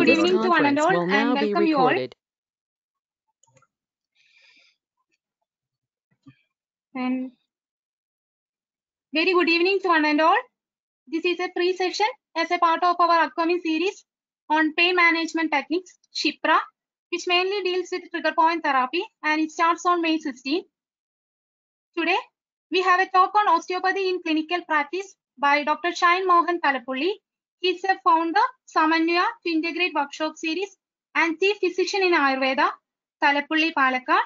Good This evening to one and all, and welcome you all. And very good evening to one and all. This is a pre-session as a part of our upcoming series on pain management techniques, KSHIPRA, which mainly deals with trigger point therapy and it starts on May 16. Today, we have a talk on osteopathy in clinical practice by Dr. Shine Mohan Talapulli. He is a founder, Samanya to Integrate Workshop Series and Chief Physician in Ayurveda, Talapulli Palakkad.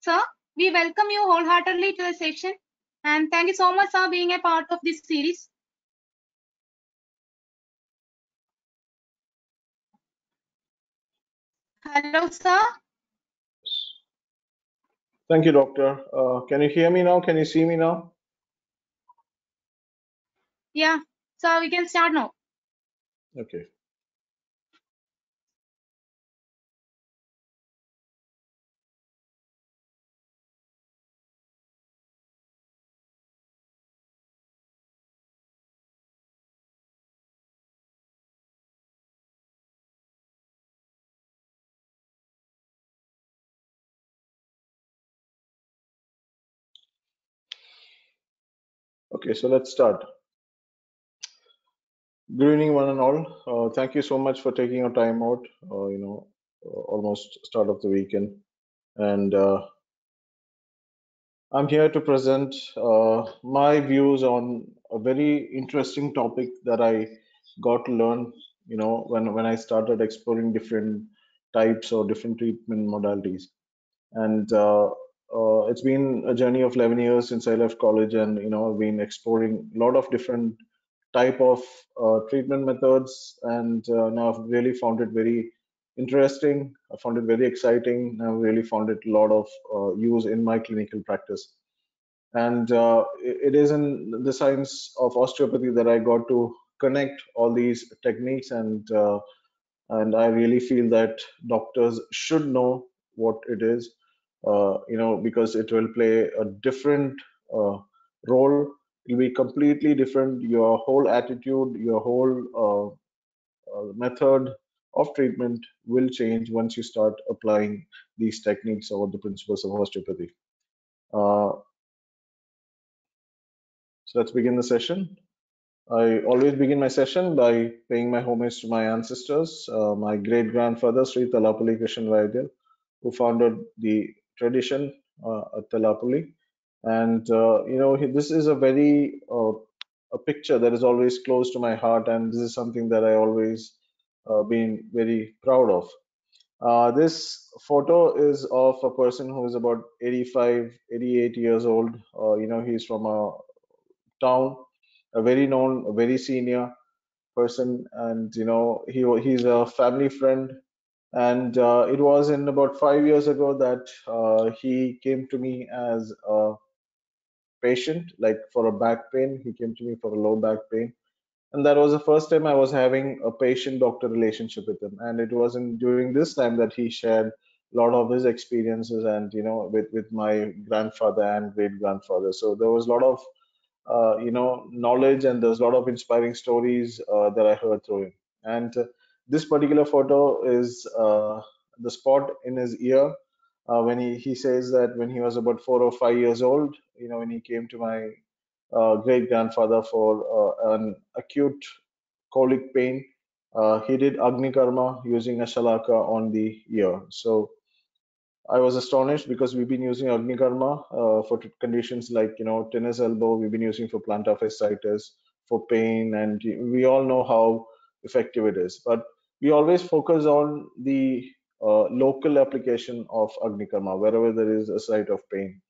Sir, we welcome you wholeheartedly to the session and thank you so much for being a part of this series. Hello, sir. Thank you, doctor. Uh, can you hear me now? Can you see me now? Yeah, so we can start now. Okay. Okay, so let's start. Good evening, one and all. Uh, thank you so much for taking your time out. Uh, you know, uh, almost start of the weekend, and uh, I'm here to present uh, my views on a very interesting topic that I got to learn. You know, when when I started exploring different types or different treatment modalities, and uh, it's been a journey of 11 years since I left college, and you know, I've been exploring a lot of different type of uh, treatment methods, and uh, now I've really found it very interesting. I found it very exciting. I've really found it a lot of uh, use in my clinical practice. And uh, it is in the science of osteopathy that I got to connect all these techniques, and uh, and I really feel that doctors should know what it is, uh, you know, because it will play a different role. It will be completely different. Your whole attitude, your whole uh, uh, method of treatment will change once you start applying these techniques or the principles of osteopathy. Uh, so let's begin the session. I always begin my session by paying my homage to my ancestors, uh, my great grandfather Sri Talapalli Krishan Vaidya, who founded the tradition uh, at Talapalli. And uh, you know, this is a very uh, a picture that is always close to my heart, and this is something that I always uh, been very proud of. Uh, this photo is of a person who is about 85, 88 years old. Uh, you know, he's from a town, a very known, a very senior person, and you know he he's a family friend. And uh, it was in about five years ago that he came to me as a patient, like for a back pain. He came to me for a low back pain, and that was the first time I was having a patient-doctor relationship with him. And it wasn't during this time that he shared a lot of his experiences and you know with with my grandfather and great grandfather. So there was a lot of uh, you know knowledge and there's a lot of inspiring stories uh, that I heard through him. And uh, this particular photo is uh, the spot in his ear uh, when he, he says that when he was about four or five years old, you know, when he came to my uh, great grandfather for uh, an acute colic pain, uh, he did Agni Karma using a shalaka on the ear. So I was astonished because we've been using Agni Karma uh, for conditions like you know tennis elbow. We've been using for plantar fasciitis for pain, and we all know how effective it is. But we always focus on the uh, local application of Agni Karma wherever there is a site of pain.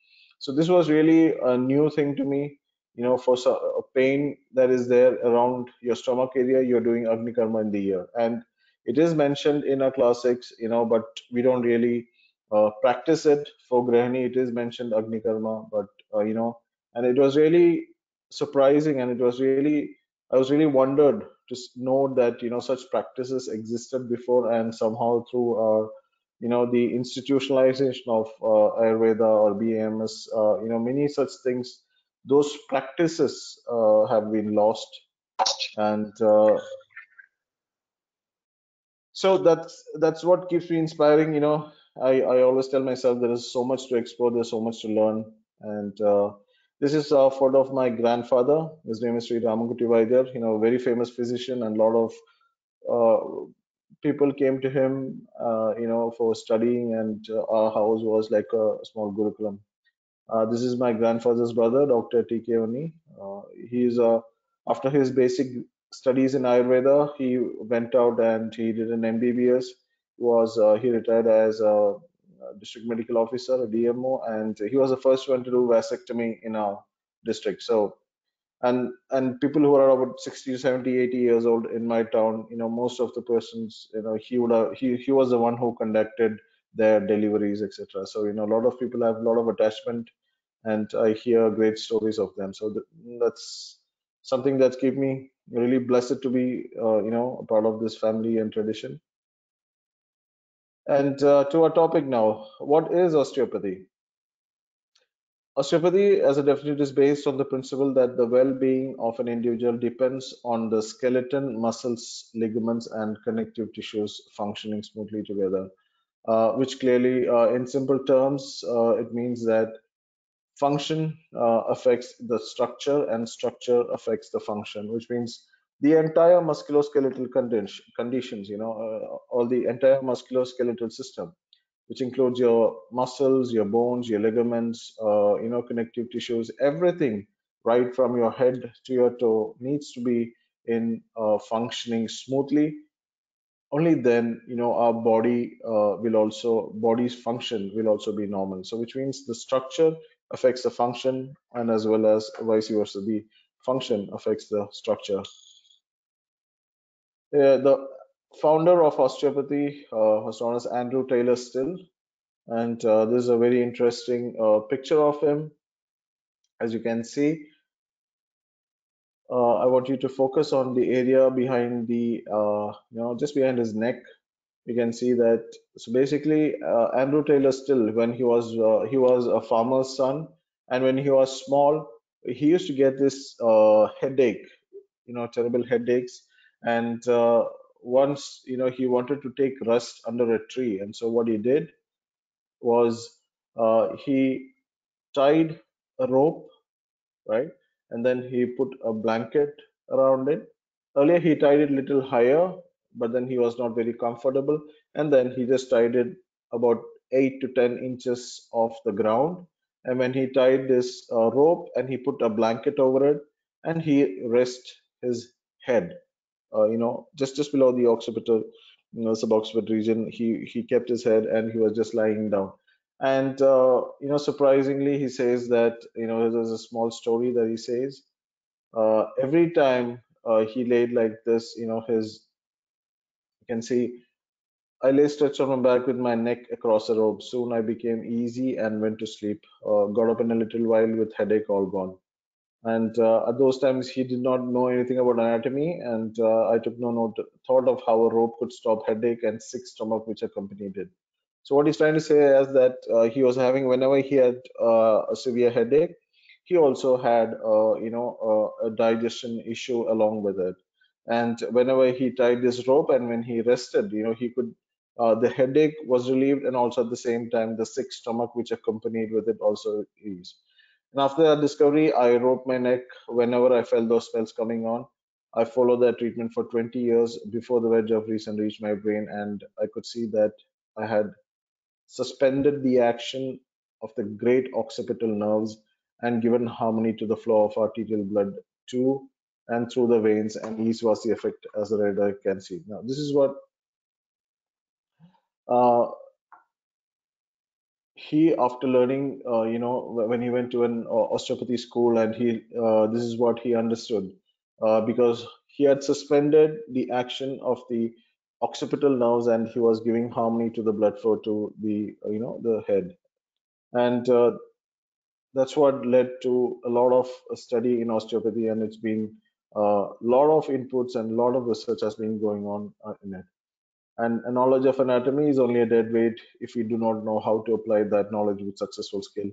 So this was really a new thing to me. You know, for a pain that is there around your stomach area, you're doing Agni Karma in the ear, and it is mentioned in our classics. You know, but we don't really uh, practice it for grahani it is mentioned agni karma but uh, you know and it was really surprising and it was really i was really wondered to know that you know such practices existed before and somehow through our you know the institutionalization of uh, ayurveda or bams uh, you know many such things those practices uh, have been lost. And uh, so that's that's what keeps me inspiring you know. I i always tell myself there is so much to explore there's so much to learn. And uh, this is a photo of my grandfather. His name is sri ramankutty vaidya you know very famous physician and a lot of uh, people came to him uh, you know for studying and uh, our house was like a small gurukulam uh, this is my grandfather's brother, Dr. T.K. Oni. Uh, he is a, after his basic studies in Ayurveda, he went out and he did an MBBS. Was he retired as a district medical officer, a DMO, and he was the first one to do vasectomy in our district. So, and and people who are about 60, 70, 80 years old in my town, you know, most of the persons, you know, he would have he he was the one who conducted their deliveries, etc. So, you know, a lot of people have a lot of attachment and I hear great stories of them. So that's something that's kept me really blessed to be, uh, you know, a part of this family and tradition. And uh, to our topic now, what is osteopathy? Osteopathy, as a definition, is based on the principle that the well-being of an individual depends on the skeleton, muscles, ligaments, and connective tissues functioning smoothly together. Uh, which clearly, uh, in simple terms, uh, it means that function uh, affects the structure and structure affects the function which means the entire musculoskeletal conditions you know uh, all the entire musculoskeletal system which includes your muscles your bones your ligaments uh, you know connective tissues everything right from your head to your toe needs to be in uh, functioning smoothly. Only then you know our body uh, will also body's function will also be normal. So which means the structure affects the function and as well as vice versa the function affects the structure. Uh, the founder of osteopathy uh, as andrew taylor still. And uh, this is a very interesting uh, picture of him as you can see. Uh, i want you to focus on the area behind the uh, you know just behind his neck. You can see that so basically uh, andrew taylor still when he was he was a farmer's son and when he was small he used to get this headache you know terrible headaches. And once you know he wanted to take rest under a tree. And so what he did was uh, he tied a rope right? And then he put a blanket around it. Earlier he tied it little higher but then he was not very comfortable. And then he just tied it about 8 to 10 inches off the ground. And when he tied this uh, rope and he put a blanket over it and he rest his head uh, you know just just below the occipital you know suboccipital region he he kept his head and he was just lying down and uh, you know surprisingly he says that you know there's a small story that he says uh, every time uh, he laid like this you know his you can see I lay stretched on my back with my neck across the rope. Soon I became easy and went to sleep. Uh, got up in a little while with headache all gone. And uh, at those times, he did not know anything about anatomy, and uh, I took no note, thought of how a rope could stop headache and sick stomach, which accompanied it. So what he's trying to say is that uh, he was having whenever he had uh, a severe headache, he also had uh, you know a digestion issue along with it. And whenever he tied this rope and when he rested, you know he could uh, the headache was relieved and also at the same time the sick stomach which accompanied with it also eased and after that discovery i roped my neck whenever i felt those spells coming on. I followed that treatment for 20 years before the wedge of reason reached my brain and i could see that i had suspended the action of the great occipital nerves and given harmony to the flow of arterial blood to and through the veins and ease was the effect as the reader can see. Now this is what uh, he after learning uh, you know when he went to an uh, osteopathy school and he uh, this is what he understood uh, because he had suspended the action of the occipital nerves and he was giving harmony to the blood flow to the you know the head. And uh, that's what led to a lot of study in osteopathy and it's been a lot of inputs and a lot of research has been going on in it and a knowledge of anatomy is only a dead weight if we do not know how to apply that knowledge with successful skill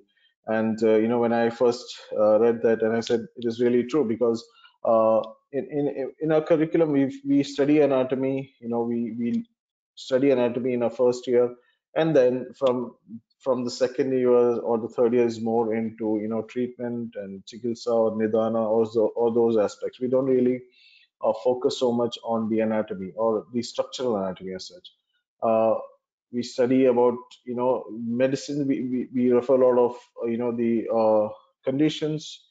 and uh, you know when i first uh, read that and i said it is really true because uh, in, in in our curriculum we we study anatomy you know we we study anatomy in our first year, and then from from the second year or the third year is more into you know treatment and chikitsa or nidana or, or those aspects. We don't really uh, focus so much on the anatomy or the structural anatomy as such. Uh, we study about you know medicine. We, we, we refer a lot of uh, you know the uh, conditions.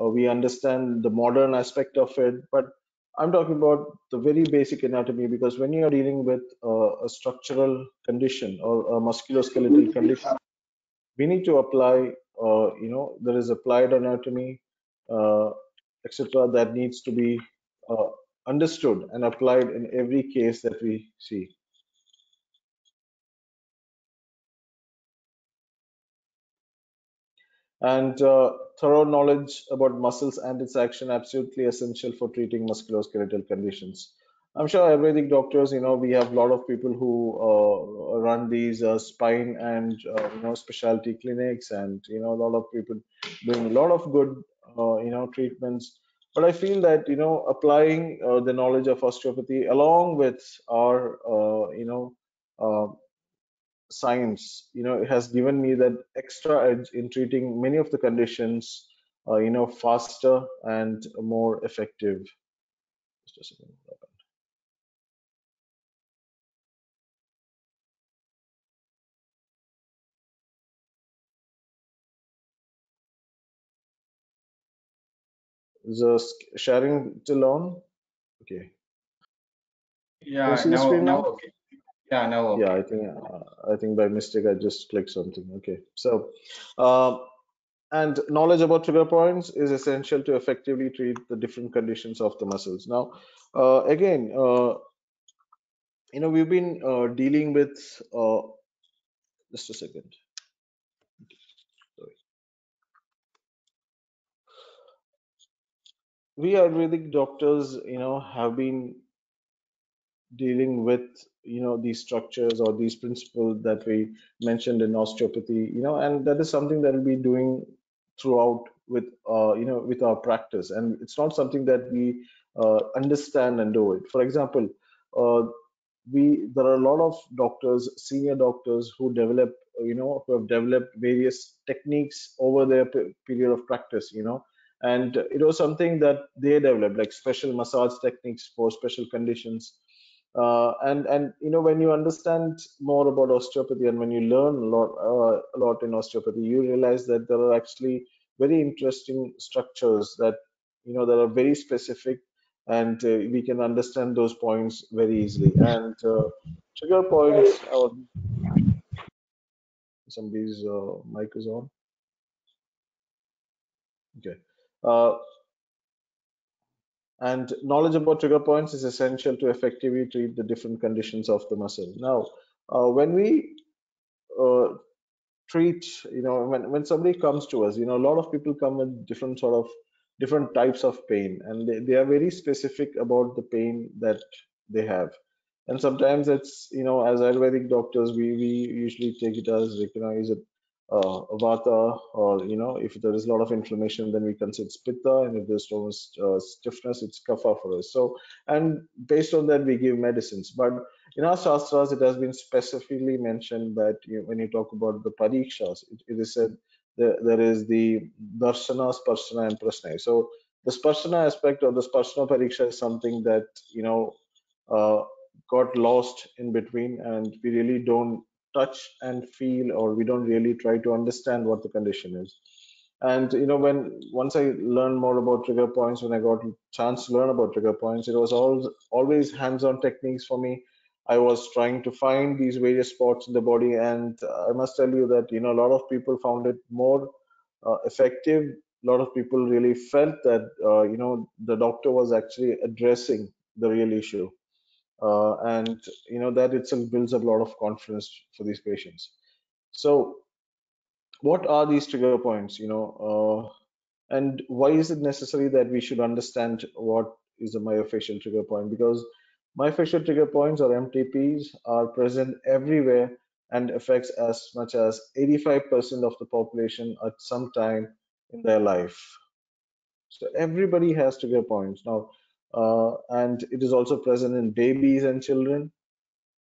Uh, we understand the modern aspect of it, but I'm talking about the very basic anatomy because when you are dealing with uh, a structural condition or a musculoskeletal condition, we need to apply, uh, you know, there is applied anatomy, etc., that needs to be uh, understood and applied in every case that we see. and uh, thorough knowledge about muscles and its action absolutely essential for treating musculoskeletal conditions i'm sure ayurvedic doctors you know we have a lot of people who uh, run these uh, spine and uh, you know specialty clinics and you know a lot of people doing a lot of good uh, you know treatments but i feel that you know applying uh, the knowledge of osteopathy along with our you know science you know it has given me that extra edge in treating many of the conditions uh, you know faster and more effective. Just a second the sharing still on okay yeah now, now okay yeah, now okay. Yeah, I think uh, I think by mistake I just clicked something. Okay, so uh, and knowledge about trigger points is essential to effectively treat the different conditions of the muscles. Now, uh, again, uh, you know, we've been uh, dealing with uh, just a second. We Ayurvedic doctors, you know, have been dealing with you know these structures or these principles that we mentioned in osteopathy you know and that is something that we'll be doing throughout with uh, you know with our practice. And it's not something that we uh, understand and do it. For example uh, we there are a lot of doctors senior doctors who develop you know who have developed various techniques over their period of practice you know and it was something that they developed like special massage techniques for special conditions. Uh, and and you know when you understand more about osteopathy and when you learn a lot uh, a lot in osteopathy you realize that there are actually very interesting structures that you know that are very specific and uh, we can understand those points very easily. And uh, trigger points uh, somebody's uh, mic is on. Okay and knowledge about trigger points is essential to effectively treat the different conditions of the muscle. Now, uh, when we uh, treat, you know, when, when somebody comes to us, you know, a lot of people come with different sort of different types of pain and they, they are very specific about the pain that they have. And sometimes it's, you know, as Ayurvedic doctors, we, we usually take it as, you know, is it uh, vata or you know if there is a lot of inflammation then we consider pitta and if there's much uh, stiffness it's kapha for us. So and based on that we give medicines. But in our shastras it has been specifically mentioned that you, when you talk about the parikshas it, it is said there, there is the darshana sparshana and prasna so the sparshana aspect of the sparshana pariksha is something that you know uh, got lost in between and we really don't touch and feel or we don't really try to understand what the condition is. And you know when once i learned more about trigger points when i got a chance to learn about trigger points it was all, always hands-on techniques for me. I was trying to find these various spots in the body and i must tell you that you know a lot of people found it more uh, effective. A lot of people really felt that uh, you know the doctor was actually addressing the real issue uh, and you know that itself builds a lot of confidence for these patients. So what are these trigger points you know uh, and why is it necessary that we should understand what is a myofascial trigger point? Because myofascial trigger points or mtps are present everywhere and affects as much as 85% of the population at some time in their life. So everybody has trigger points. Now uh, and it is also present in babies and children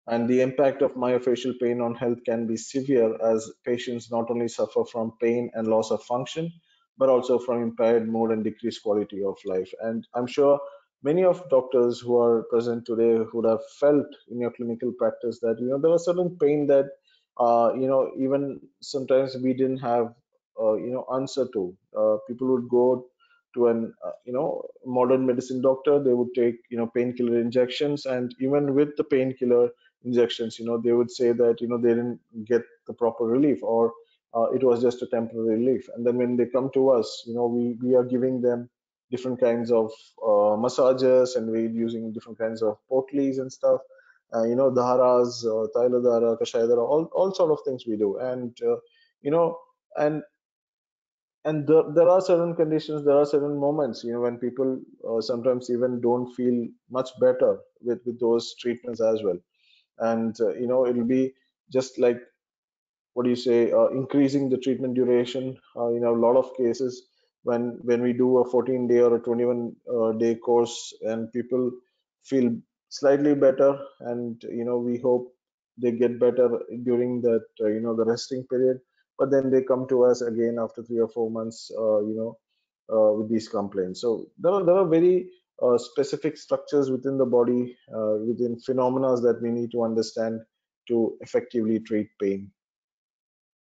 and the impact of myofascial pain on health can be severe as patients not only suffer from pain and loss of function, but also from impaired mood and decreased quality of life. And I'm sure many of doctors who are present today would have felt in your clinical practice that you know there was certain pain that uh, you know even sometimes we didn't have uh, you know answer to. Uh, people would go to an uh, you know modern medicine doctor they would take you know painkiller injections. And even with the painkiller injections you know they would say that you know they didn't get the proper relief or uh, it was just a temporary relief. And then when they come to us you know we we are giving them different kinds of uh, massages and we're using different kinds of potlis and stuff. Uh, you know dharas uh, tailadhara kashayadhara all all sort of things we do. And uh, you know and and the, there are certain conditions there are certain moments you know when people uh, sometimes even don't feel much better with with those treatments as well. And uh, you know it'll be just like what do you say uh, increasing the treatment duration. Uh, you know a lot of cases when when we do a 14 day or a 21 uh, day course and people feel slightly better and you know we hope they get better during that uh, you know the resting period but then they come to us again after three or four months uh, you know uh, with these complaints. So there are there are very uh, specific structures within the body uh, within phenomena that we need to understand to effectively treat pain.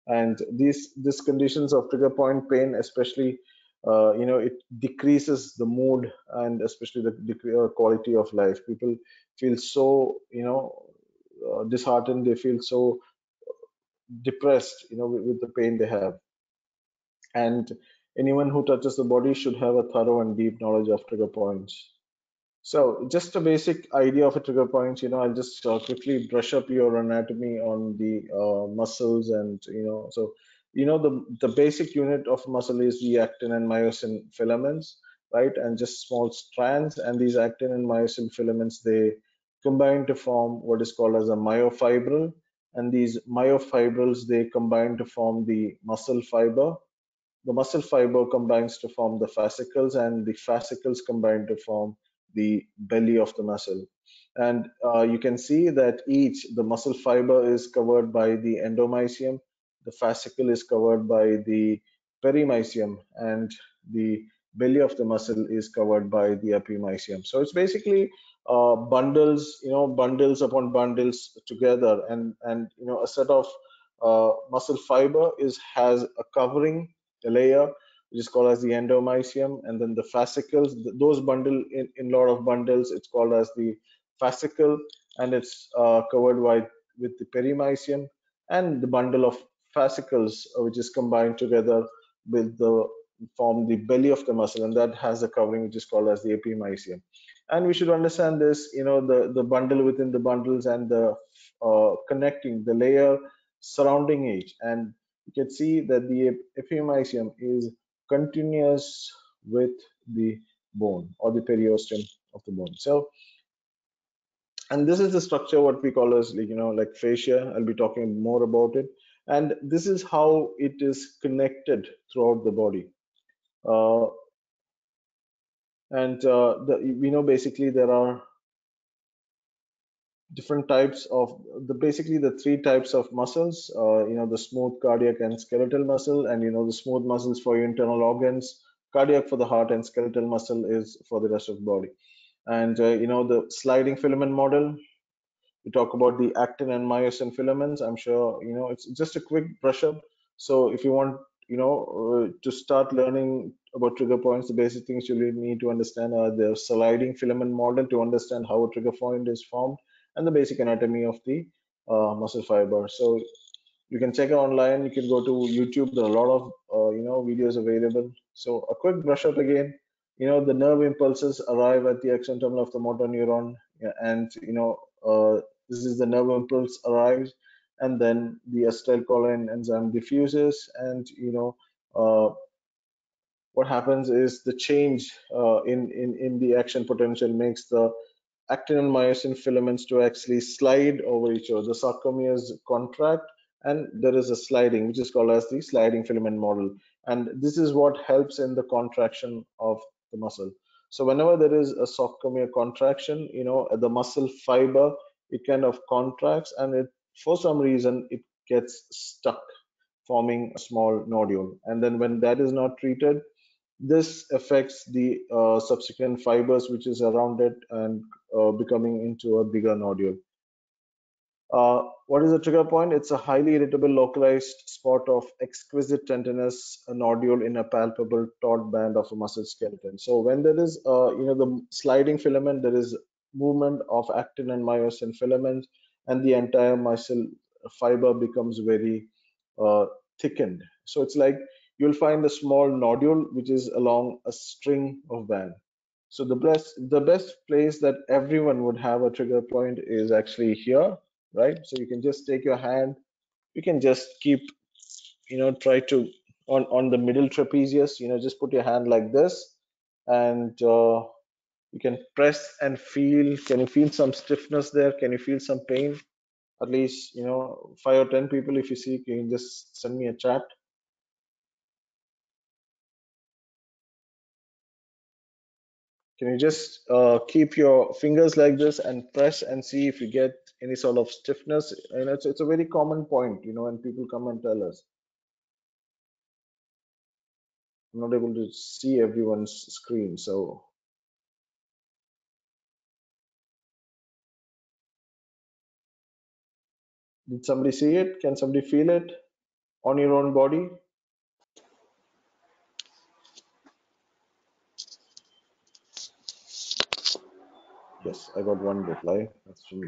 And these these conditions of trigger point pain especially uh, you know it decreases the mood and especially the uh, quality of life. People feel so you know disheartened. They feel so depressed you know with, with, the pain they have. And anyone who touches the body should have a thorough and deep knowledge of trigger points. So just a basic idea of a trigger point you know i'll just uh, quickly brush up your anatomy on the uh, muscles and you know so you know the the basic unit of muscle is the actin and myosin filaments right? And just small strands. And these actin and myosin filaments they combine to form what is called as a myofibril and these myofibrils they combine to form the muscle fiber. The muscle fiber combines to form the fascicles and the fascicles combine to form the belly of the muscle. And uh, you can see that each the muscle fiber is covered by the endomysium the fascicle is covered by the perimysium and the belly of the muscle is covered by the epimysium so it's basically uh, bundles you know bundles upon bundles together. And and you know a set of uh, muscle fiber is has a covering a layer which is called as the endomysium and then the fascicles those bundle in, in lot of bundles it's called as the fascicle and it's uh, covered by with the perimysium and the bundle of fascicles uh, which is combined together with the form the belly of the muscle and that has a covering which is called as the epimysium and we should understand this you know the the bundle within the bundles and the uh, connecting the layer surrounding each. And you can see that the epimysium is continuous with the bone or the periosteum of the bone. So and this is the structure what we call as like you know like fascia. I'll be talking more about it. And this is how it is connected throughout the body. Uh, and uh, the, we know basically there are different types of the basically the three types of muscles uh, you know the smooth cardiac and skeletal muscle. And you know the smooth muscles for your internal organs cardiac for the heart and skeletal muscle is for the rest of the body. And uh, you know the sliding filament model we talk about the actin and myosin filaments. I'm sure you know it's just a quick brush up. So if you want you know uh, to start learning about trigger points the basic things you need to understand are the sliding filament model to understand how a trigger point is formed and the basic anatomy of the uh, muscle fiber. So you can check it online you can go to youtube there are a lot of uh, you know videos available. So a quick brush up again you know the nerve impulses arrive at the axon terminal of the motor neuron and you know uh, this is the nerve impulse arrives and then the acetylcholine enzyme diffuses and you know uh, what happens is the change uh, in, in in the action potential makes the actin and myosin filaments to actually slide over each other. The sarcomeres contract and there is a sliding which is called as the sliding filament model. And this is what helps in the contraction of the muscle. So whenever there is a sarcomere contraction you know the muscle fiber it kind of contracts and it for some reason it gets stuck forming a small nodule. And then when that is not treated this affects the uh, subsequent fibers which is around it and uh, becoming into a bigger nodule uh, what is the trigger point? It's a highly irritable localized spot of exquisite tenderness, a nodule in a palpable taut band of a muscle skeleton. So when there is, uh, you know, the sliding filament, there is movement of actin and myosin filaments, and the entire muscle fiber becomes very uh, thickened. So it's like you'll find a small nodule which is along a string of band. So the best the best place that everyone would have a trigger point is actually here right? So you can just take your hand, you can just keep, you know, try to on on the middle trapezius, you know, just put your hand like this, and uh, you can press and feel. Can you feel some stiffness there? Can you feel some pain? At least, you know, five or ten people. If you see, you can just send me a chat. Can you just uh, keep your fingers like this and press and see if you get any sort of stiffness? And it's, it's a very common point, you know, when people come and tell us. I'm not able to see everyone's screen, so. Did somebody see it? Can somebody feel it on your own body? Yes, I got one reply. That's from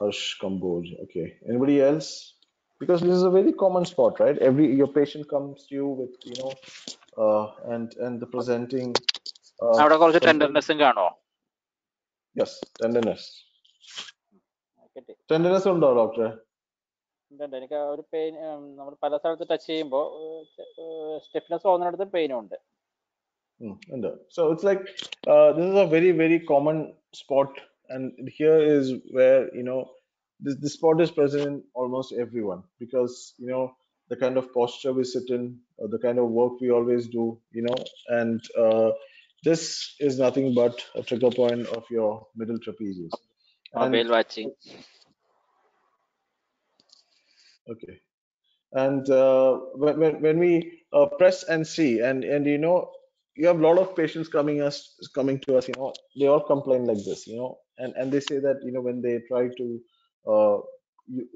Harsh Kamboj. Okay. Anybody else? Because this is a very common spot, right? Every your patient comes to you with, you know, uh, and and the presenting. Uh, അവിടെ കുറച്ച് symptom- ടെൻഡർനെസ്സും കാണുമോ Yes, tenderness. കിട്ടി Tenderness ഉണ്ടോ ഡോക്ടറെ ഉണ്ട് എനിക്ക് ആ ഒരു പെയിൻ നമ്മൾ പല സ്ഥലത്ത് ടച്ച് ചെയ്യുമ്പോൾ സ്റ്റിഫ്നെസ് തോന്നുന്നിടത്ത് പെയിനും ഉണ്ട് Mm, and, uh, Hmm, uh, so it's like uh, this is a very very common spot, and here is where you know this this spot is present in almost everyone because you know the kind of posture we sit in, or the kind of work we always do, you know, and uh, this is nothing but a trigger point of your middle trapezius. And, watching. Okay, and uh, when when we uh, press and see, and and you know you have a lot of patients coming us coming to us. You know, they all complain like this. You know, and and they say that you know when they try to uh,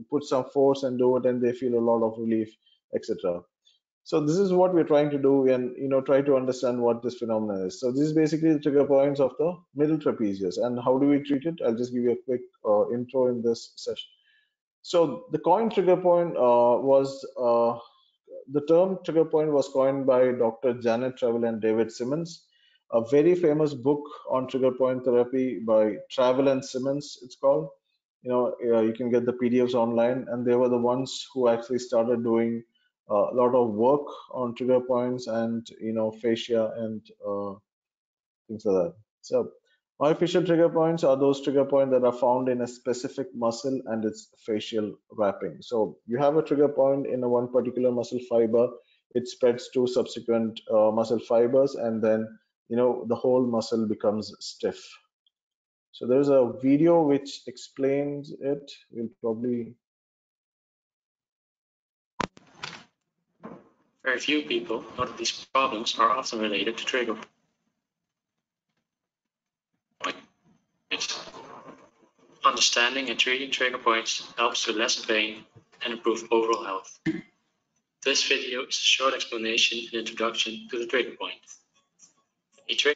put some force and do it, and they feel a lot of relief, etc. So this is what we're trying to do, and you know, try to understand what this phenomenon is. So this is basically the trigger points of the middle trapezius, and how do we treat it? I'll just give you a quick uh, intro in this session. So the coin trigger point uh, was uh, the term trigger point was coined by Dr. Janet Travell and David Simons. A very famous book on trigger point therapy by Travell and Simons. It's called. You know, you can get the PDFs online, and they were the ones who actually started doing a lot of work on trigger points and you know fascia and uh, things like that. So Artificial trigger points are those trigger points that are found in a specific muscle and its fascial wrapping. So you have a trigger point in a one particular muscle fiber, it spreads to subsequent uh, muscle fibers, and then you know the whole muscle becomes stiff. So there's a video which explains it. We'll probably Very few people know that these problems are often related to trigger Understanding and treating trigger points helps to lessen pain and improve overall health. This video is a short explanation and introduction to the trigger point. A trigger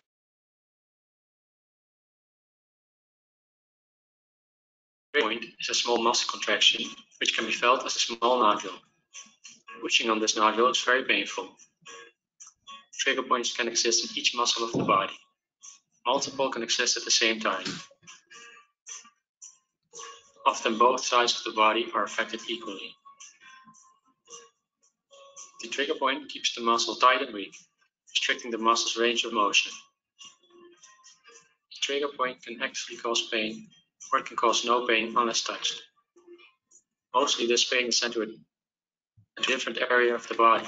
point is a small muscle contraction which can be felt as a small nodule. Pushing on this nodule is very painful. Trigger points can exist in each muscle of the body. Multiple can exist at the same time. Often both sides of the body are affected equally. The trigger point keeps the muscle tight and weak, restricting the muscle's range of motion. The trigger point can actually cause pain, or it can cause no pain unless touched. Mostly this pain is sent to a different area of the body.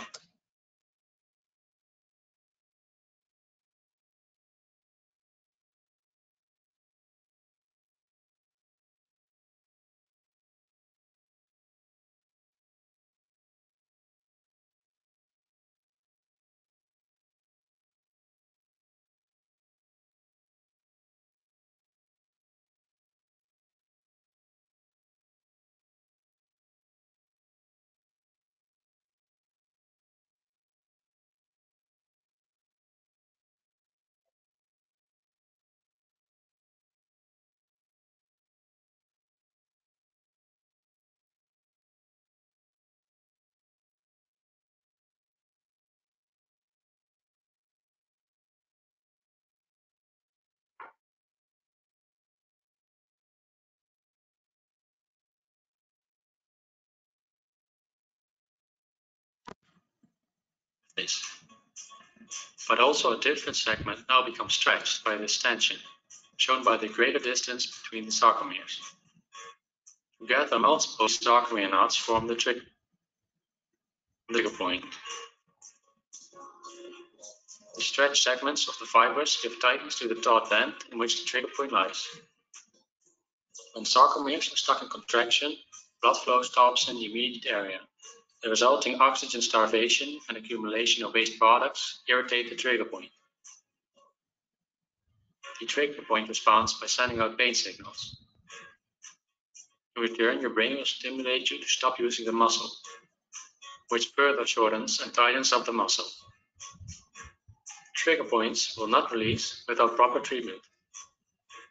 This. But also a different segment now becomes stretched by this tension, shown by the greater distance between the sarcomeres. Together, multiple sarcomere knots form the trigger, point. The stretched segments of the fibers give tightness to the taut band in which the trigger point lies. When sarcomeres are stuck in contraction, blood flow stops in the immediate area. The resulting oxygen starvation and accumulation of waste products irritate the trigger point. The trigger point responds by sending out pain signals. In return, your brain will stimulate you to stop using the muscle, which further shortens and tightens up the muscle. Trigger points will not release without proper treatment.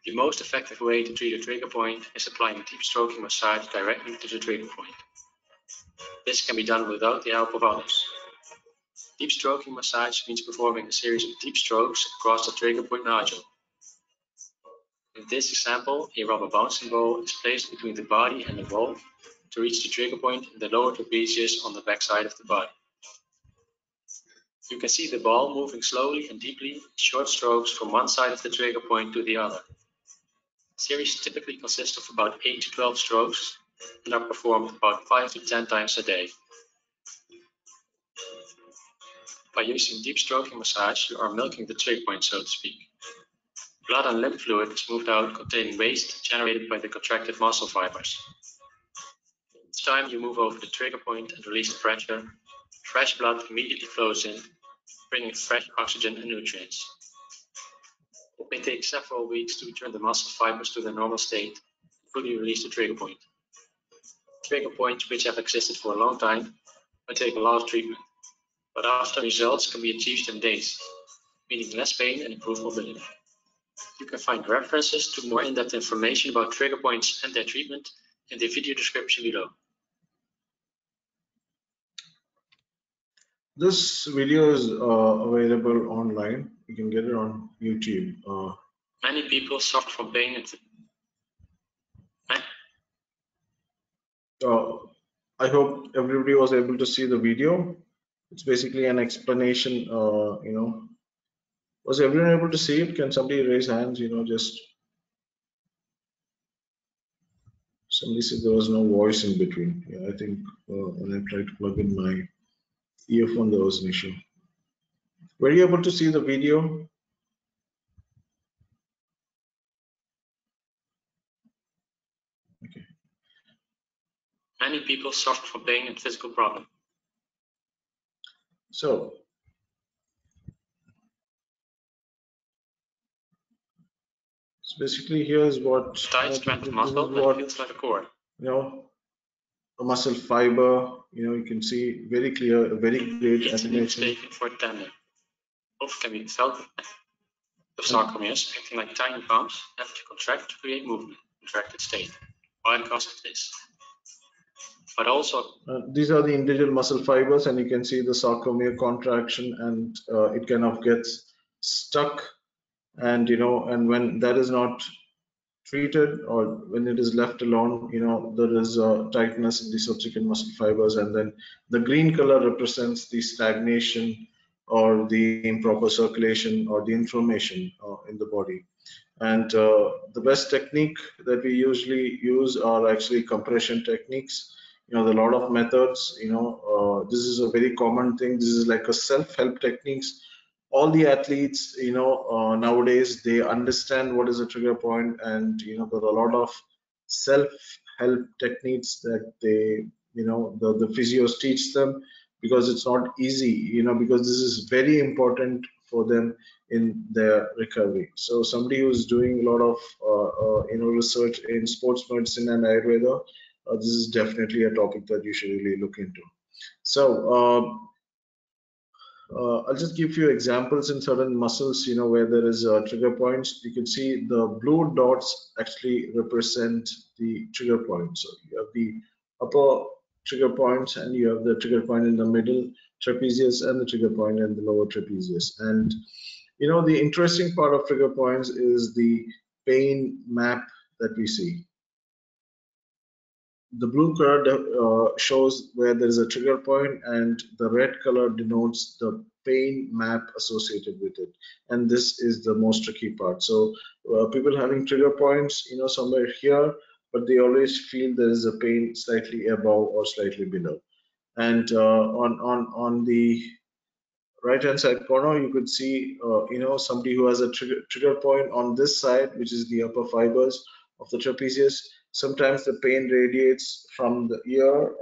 The most effective way to treat a trigger point is applying deep stroking massage directly to the trigger point. This can be done without the help of others. Deep stroking massage means performing a series of deep strokes across the trigger point nodule. In this example, a rubber bouncing ball is placed between the body and the ball to reach the trigger point in the lower trapezius on the backside of the body. You can see the ball moving slowly and deeply short strokes from one side of the trigger point to the other. Series typically consist of about 8 to 12 strokes and are performed about 5 to 10 times a day. By using deep stroking massage, you are milking the trigger point, so to speak. Blood and lymph fluid is moved out containing waste generated by the contracted muscle fibers. Each time you move over the trigger point and release the pressure, fresh blood immediately flows in, bringing fresh oxygen and nutrients. It may take several weeks to return the muscle fibers to their normal state and fully release the trigger point. Trigger points which have existed for a long time may take a lot of treatment, but after results can be achieved in days, meaning less pain and improved mobility. You can find references to more in-depth information about trigger points and their treatment in the video description below. This video is uh, available online. You can get it on YouTube. Uh, Many people suffer from pain uh, I hope everybody was able to see the video. It's basically an explanation, uh, you know. Was everyone able to see it? Can somebody raise hands, you know, just. Somebody said there was no voice in between. Yeah, I think uh, when I tried to plug in my earphone, there was an issue. Were you able to see the video? Many people suffer from pain and physical problems. So. So basically, here's what. Tight strength this muscle what, feels like a cord. you know, a muscle fiber, you know, you can see very clear, a very great animation. taken for tendon. Both can be felt the sarcomeres acting like tiny pumps have to contract to create movement, contracted state. Why? Because of this. But also Uh, these are the individual muscle fibers, and you can see the sarcomere contraction, and uh, it kind of gets stuck. And you know, and when that is not treated, or when it is left alone, you know, there is tightness in the subsequent muscle fibers, and then the green color represents the stagnation or the improper circulation or the inflammation uh, in the body. And uh, the best technique that we usually use are actually compression techniques you know, a lot of methods, you know, uh, this is a very common thing. This is like a self-help techniques. All the athletes, you know, uh, nowadays they understand what is a trigger point and, you know, there are a lot of self-help techniques that they, you know, the, the physios teach them because it's not easy, you know, because this is very important for them in their recovery. So somebody who's doing a lot of, uh, uh, you know, research in sports medicine and Ayurveda, uh, this is definitely a topic that you should really look into. So um, uh, I'll just give you examples in certain muscles, you know, where there is uh, trigger points. You can see the blue dots actually represent the trigger points. So you have the upper trigger points and you have the trigger point in the middle trapezius and the trigger point in the lower trapezius. And, you know, the interesting part of trigger points is the pain map that we see the blue color uh, shows where there is a trigger point and the red color denotes the pain map associated with it. And this is the most tricky part. So uh, people having trigger points you know somewhere here but they always feel there is a pain slightly above or slightly below. And uh, on on on the right hand side corner you could see uh, you know somebody who has a trigger, trigger point on this side which is the upper fibers of the trapezius sometimes the pain radiates from the ear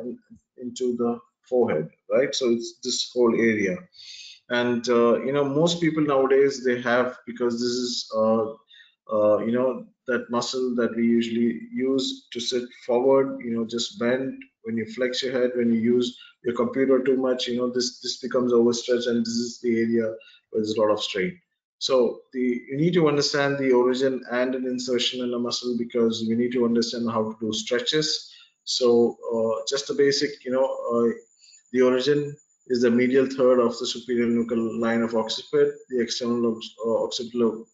into the forehead right? So it's this whole area. And uh, you know most people nowadays they have because this is uh, uh, you know that muscle that we usually use to sit forward you know just bend. When you flex your head when you use your computer too much you know this this becomes overstretched and this is the area where there's a lot of strain so the you need to understand the origin and an insertion in a muscle because we need to understand how to do stretches. So uh, just a basic, you know, uh, the origin is the medial third of the superior nuchal line of occiput, the external uh, occipital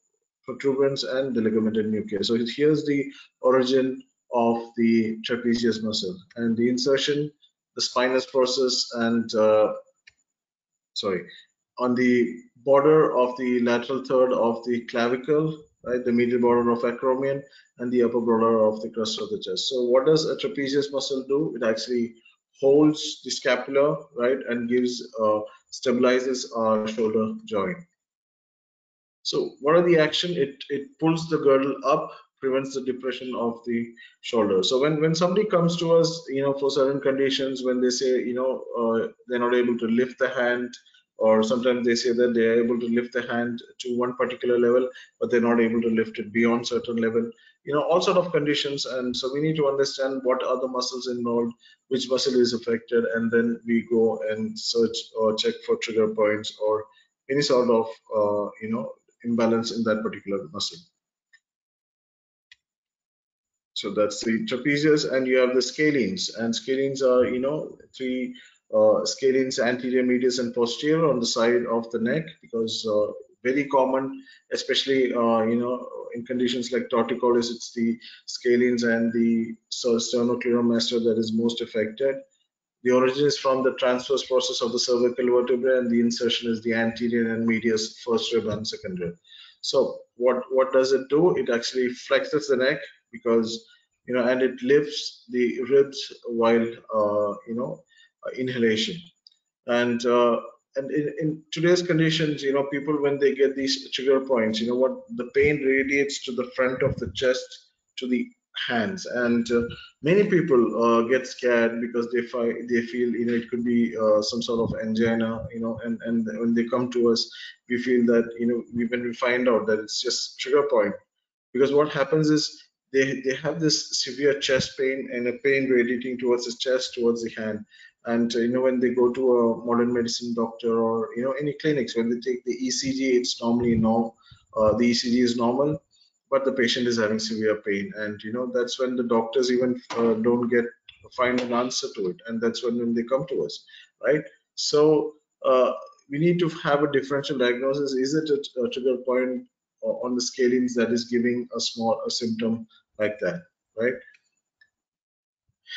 protuberance, and the ligamentum nuchae. So here's the origin of the trapezius muscle and the insertion, the spinous process, and uh, sorry, on the border of the lateral third of the clavicle, right, the medial border of acromion, and the upper border of the crest of the chest. So what does a trapezius muscle do? It actually holds the scapula, right, and gives, uh, stabilizes our shoulder joint. So what are the action? It, it pulls the girdle up, prevents the depression of the shoulder. So when, when somebody comes to us, you know, for certain conditions, when they say, you know, uh, they're not able to lift the hand, or sometimes they say that they are able to lift the hand to one particular level but they're not able to lift it beyond certain level. You know all sort of conditions. And so we need to understand what are the muscles involved which muscle is affected and then we go and search or check for trigger points or any sort of uh, you know imbalance in that particular muscle. So that's the trapezius and you have the scalenes. And scalenes are you know three uh, scalenes anterior, medius, and posterior on the side of the neck because uh, very common, especially uh, you know in conditions like torticollis, it's the scalenes and the sternocleidomastoid that is most affected. The origin is from the transverse process of the cervical vertebrae, and the insertion is the anterior and medius first rib and second rib. So what what does it do? It actually flexes the neck because you know, and it lifts the ribs while uh, you know inhalation. And uh, and in, in, today's conditions, you know, people when they get these trigger points, you know, what? The pain radiates to the front of the chest to the hands, and uh, many people uh, get scared because they find they feel you know it could be uh, some sort of angina, you know, and and when they come to us, we feel that you know we, when we find out that it's just trigger point, because what happens is they they have this severe chest pain and a pain radiating towards the chest towards the hand and uh, you know when they go to a modern medicine doctor or you know any clinics when they take the ecg it's normally no uh, the ecg is normal but the patient is having severe pain. And you know that's when the doctors even uh, don't get find an answer to it. And that's when, when they come to us right? So uh, we need to have a differential diagnosis. Is it a, a trigger point on the scalenes that is giving a small a symptom like that right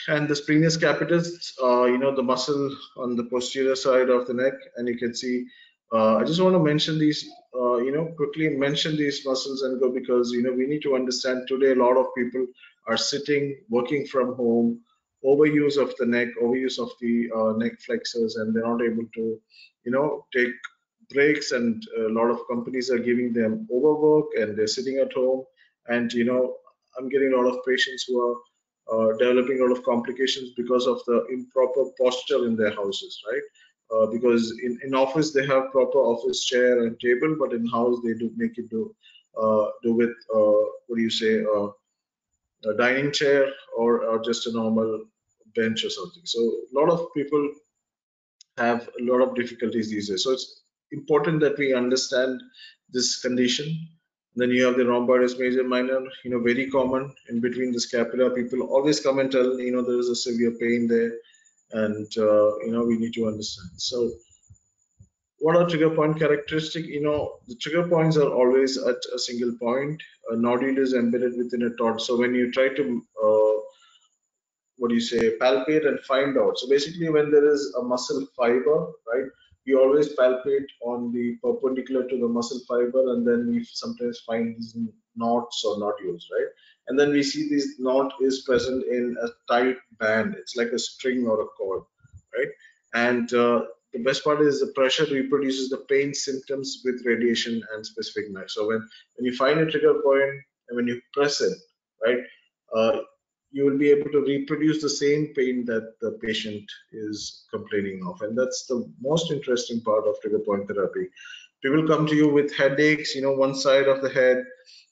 and the splenius capitis, uh, you know, the muscle on the posterior side of the neck, and you can see. Uh, I just want to mention these, uh, you know, quickly mention these muscles and go because you know we need to understand today a lot of people are sitting, working from home, overuse of the neck, overuse of the uh, neck flexors, and they're not able to, you know, take breaks. And a lot of companies are giving them overwork, and they're sitting at home. And you know, I'm getting a lot of patients who are developing a lot of complications because of the improper posture in their houses, right? Uh, because in, in office they have proper office chair and table, but in house they do make it do uh, do with uh, what do you say uh, a dining chair or, or just a normal bench or something. So a lot of people have a lot of difficulties these days. So it's important that we understand this condition then you have the rhomboides major minor, you know, very common in between the scapula. People always come and tell, you know, there is a severe pain there, and uh, you know, we need to understand. So, what are trigger point characteristic? You know, the trigger points are always at a single point. A nodule is embedded within a TOD. So when you try to uh, what do you say, palpate and find out. So basically, when there is a muscle fiber, right, we always palpate on the perpendicular to the muscle fiber, and then we sometimes find these knots or nodules, right? And then we see this knot is present in a tight band. It's like a string or a cord, right? And uh, the best part is the pressure reproduces the pain symptoms with radiation and specific max. So when, when you find a trigger point and when you press it, right, uh, you will be able to reproduce the same pain that the patient is complaining of. And that's the most interesting part of trigger point therapy. People come to you with headaches, you know, one side of the head,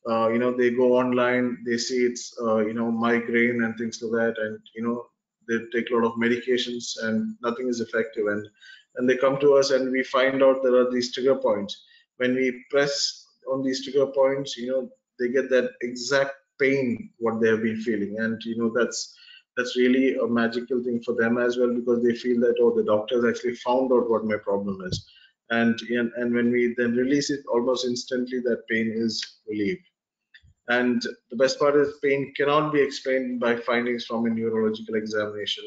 uh, you know, they go online, they see it's, uh, you know, migraine and things like that. And, you know, they take a lot of medications and nothing is effective. And, and they come to us and we find out there are these trigger points. When we press on these trigger points, you know, they get that exact pain what they have been feeling. And you know that's that's really a magical thing for them as well because they feel that oh the doctors actually found out what my problem is. And and, and when we then release it almost instantly that pain is relieved. And the best part is pain cannot be explained by findings from a neurological examination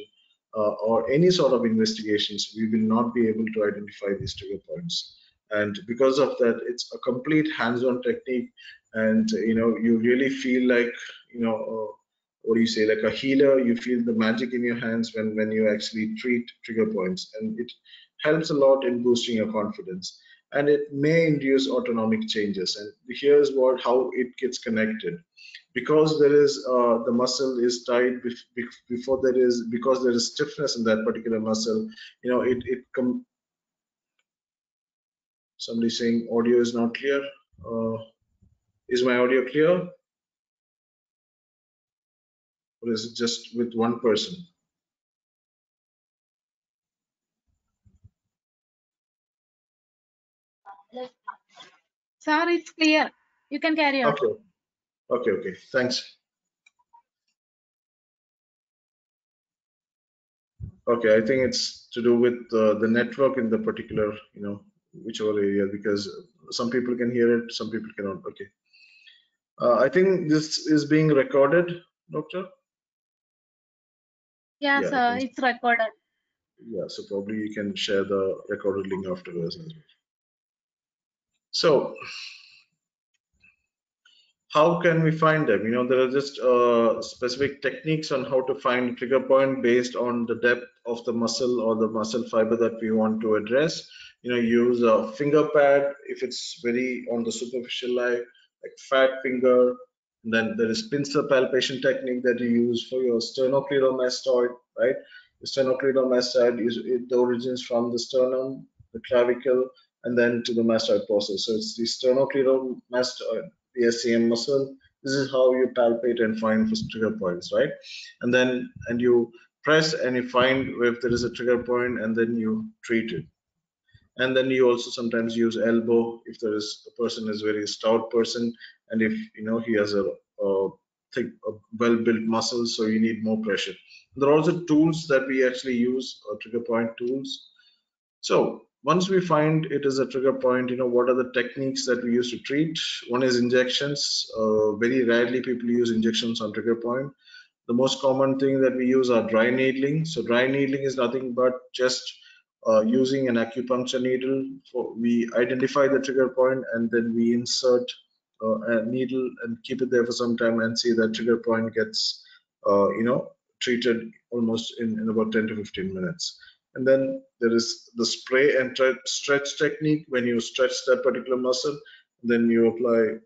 uh, or any sort of investigations. We will not be able to identify these trigger points. And because of that it's a complete hands-on technique and you know you really feel like you know uh, what do you say like a healer? You feel the magic in your hands when when you actually treat trigger points. And it helps a lot in boosting your confidence. And it may induce autonomic changes. And here's what how it gets connected. Because there is uh, the muscle is tight before there is because there is stiffness in that particular muscle you know it it com somebody saying audio is not clear? Uh, is my audio clear? Or is it just with one person? Sir, it's clear. You can carry on. Okay. Okay, okay. Thanks. Okay, I think it's to do with uh, the network in the particular, you know, whichever area, because some people can hear it, some people cannot. Okay. Uh, I think this is being recorded, Doctor. Yeah, Yeah, sir, it's- it's recorded. Yeah, so probably you can share the recorded link afterwards. as well. So, how can we find them? You know, there are just uh, specific techniques on how to find trigger point based on the depth of the muscle or the muscle fiber that we want to address. You know, use a finger pad if it's very on the superficial eye like fat finger. And then there is pincer palpation technique that you use for your sternocleidomastoid, right? The sternocleidomastoid is it origins from the sternum, the clavicle, and then to the mastoid process. So it's the sternocleidomastoid, the SCM muscle. This is how you palpate and find for trigger points, right? And then and you press and you find if there is a trigger point, and then you treat it and then you also sometimes use elbow if there is a person is very stout person. And if you know he has a, a thick well-built muscle so you need more pressure. There are also tools that we actually use uh, trigger point tools. So once we find it is a trigger point you know what are the techniques that we use to treat? One is injections. Uh, very rarely people use injections on trigger point. The most common thing that we use are dry needling. So dry needling is nothing but just uh, using an acupuncture needle. For, we identify the trigger point and then we insert uh, a needle and keep it there for some time and see that trigger point gets, uh, you know, treated almost in, in about 10 to 15 minutes. And then there is the spray and stretch technique when you stretch that particular muscle, then you apply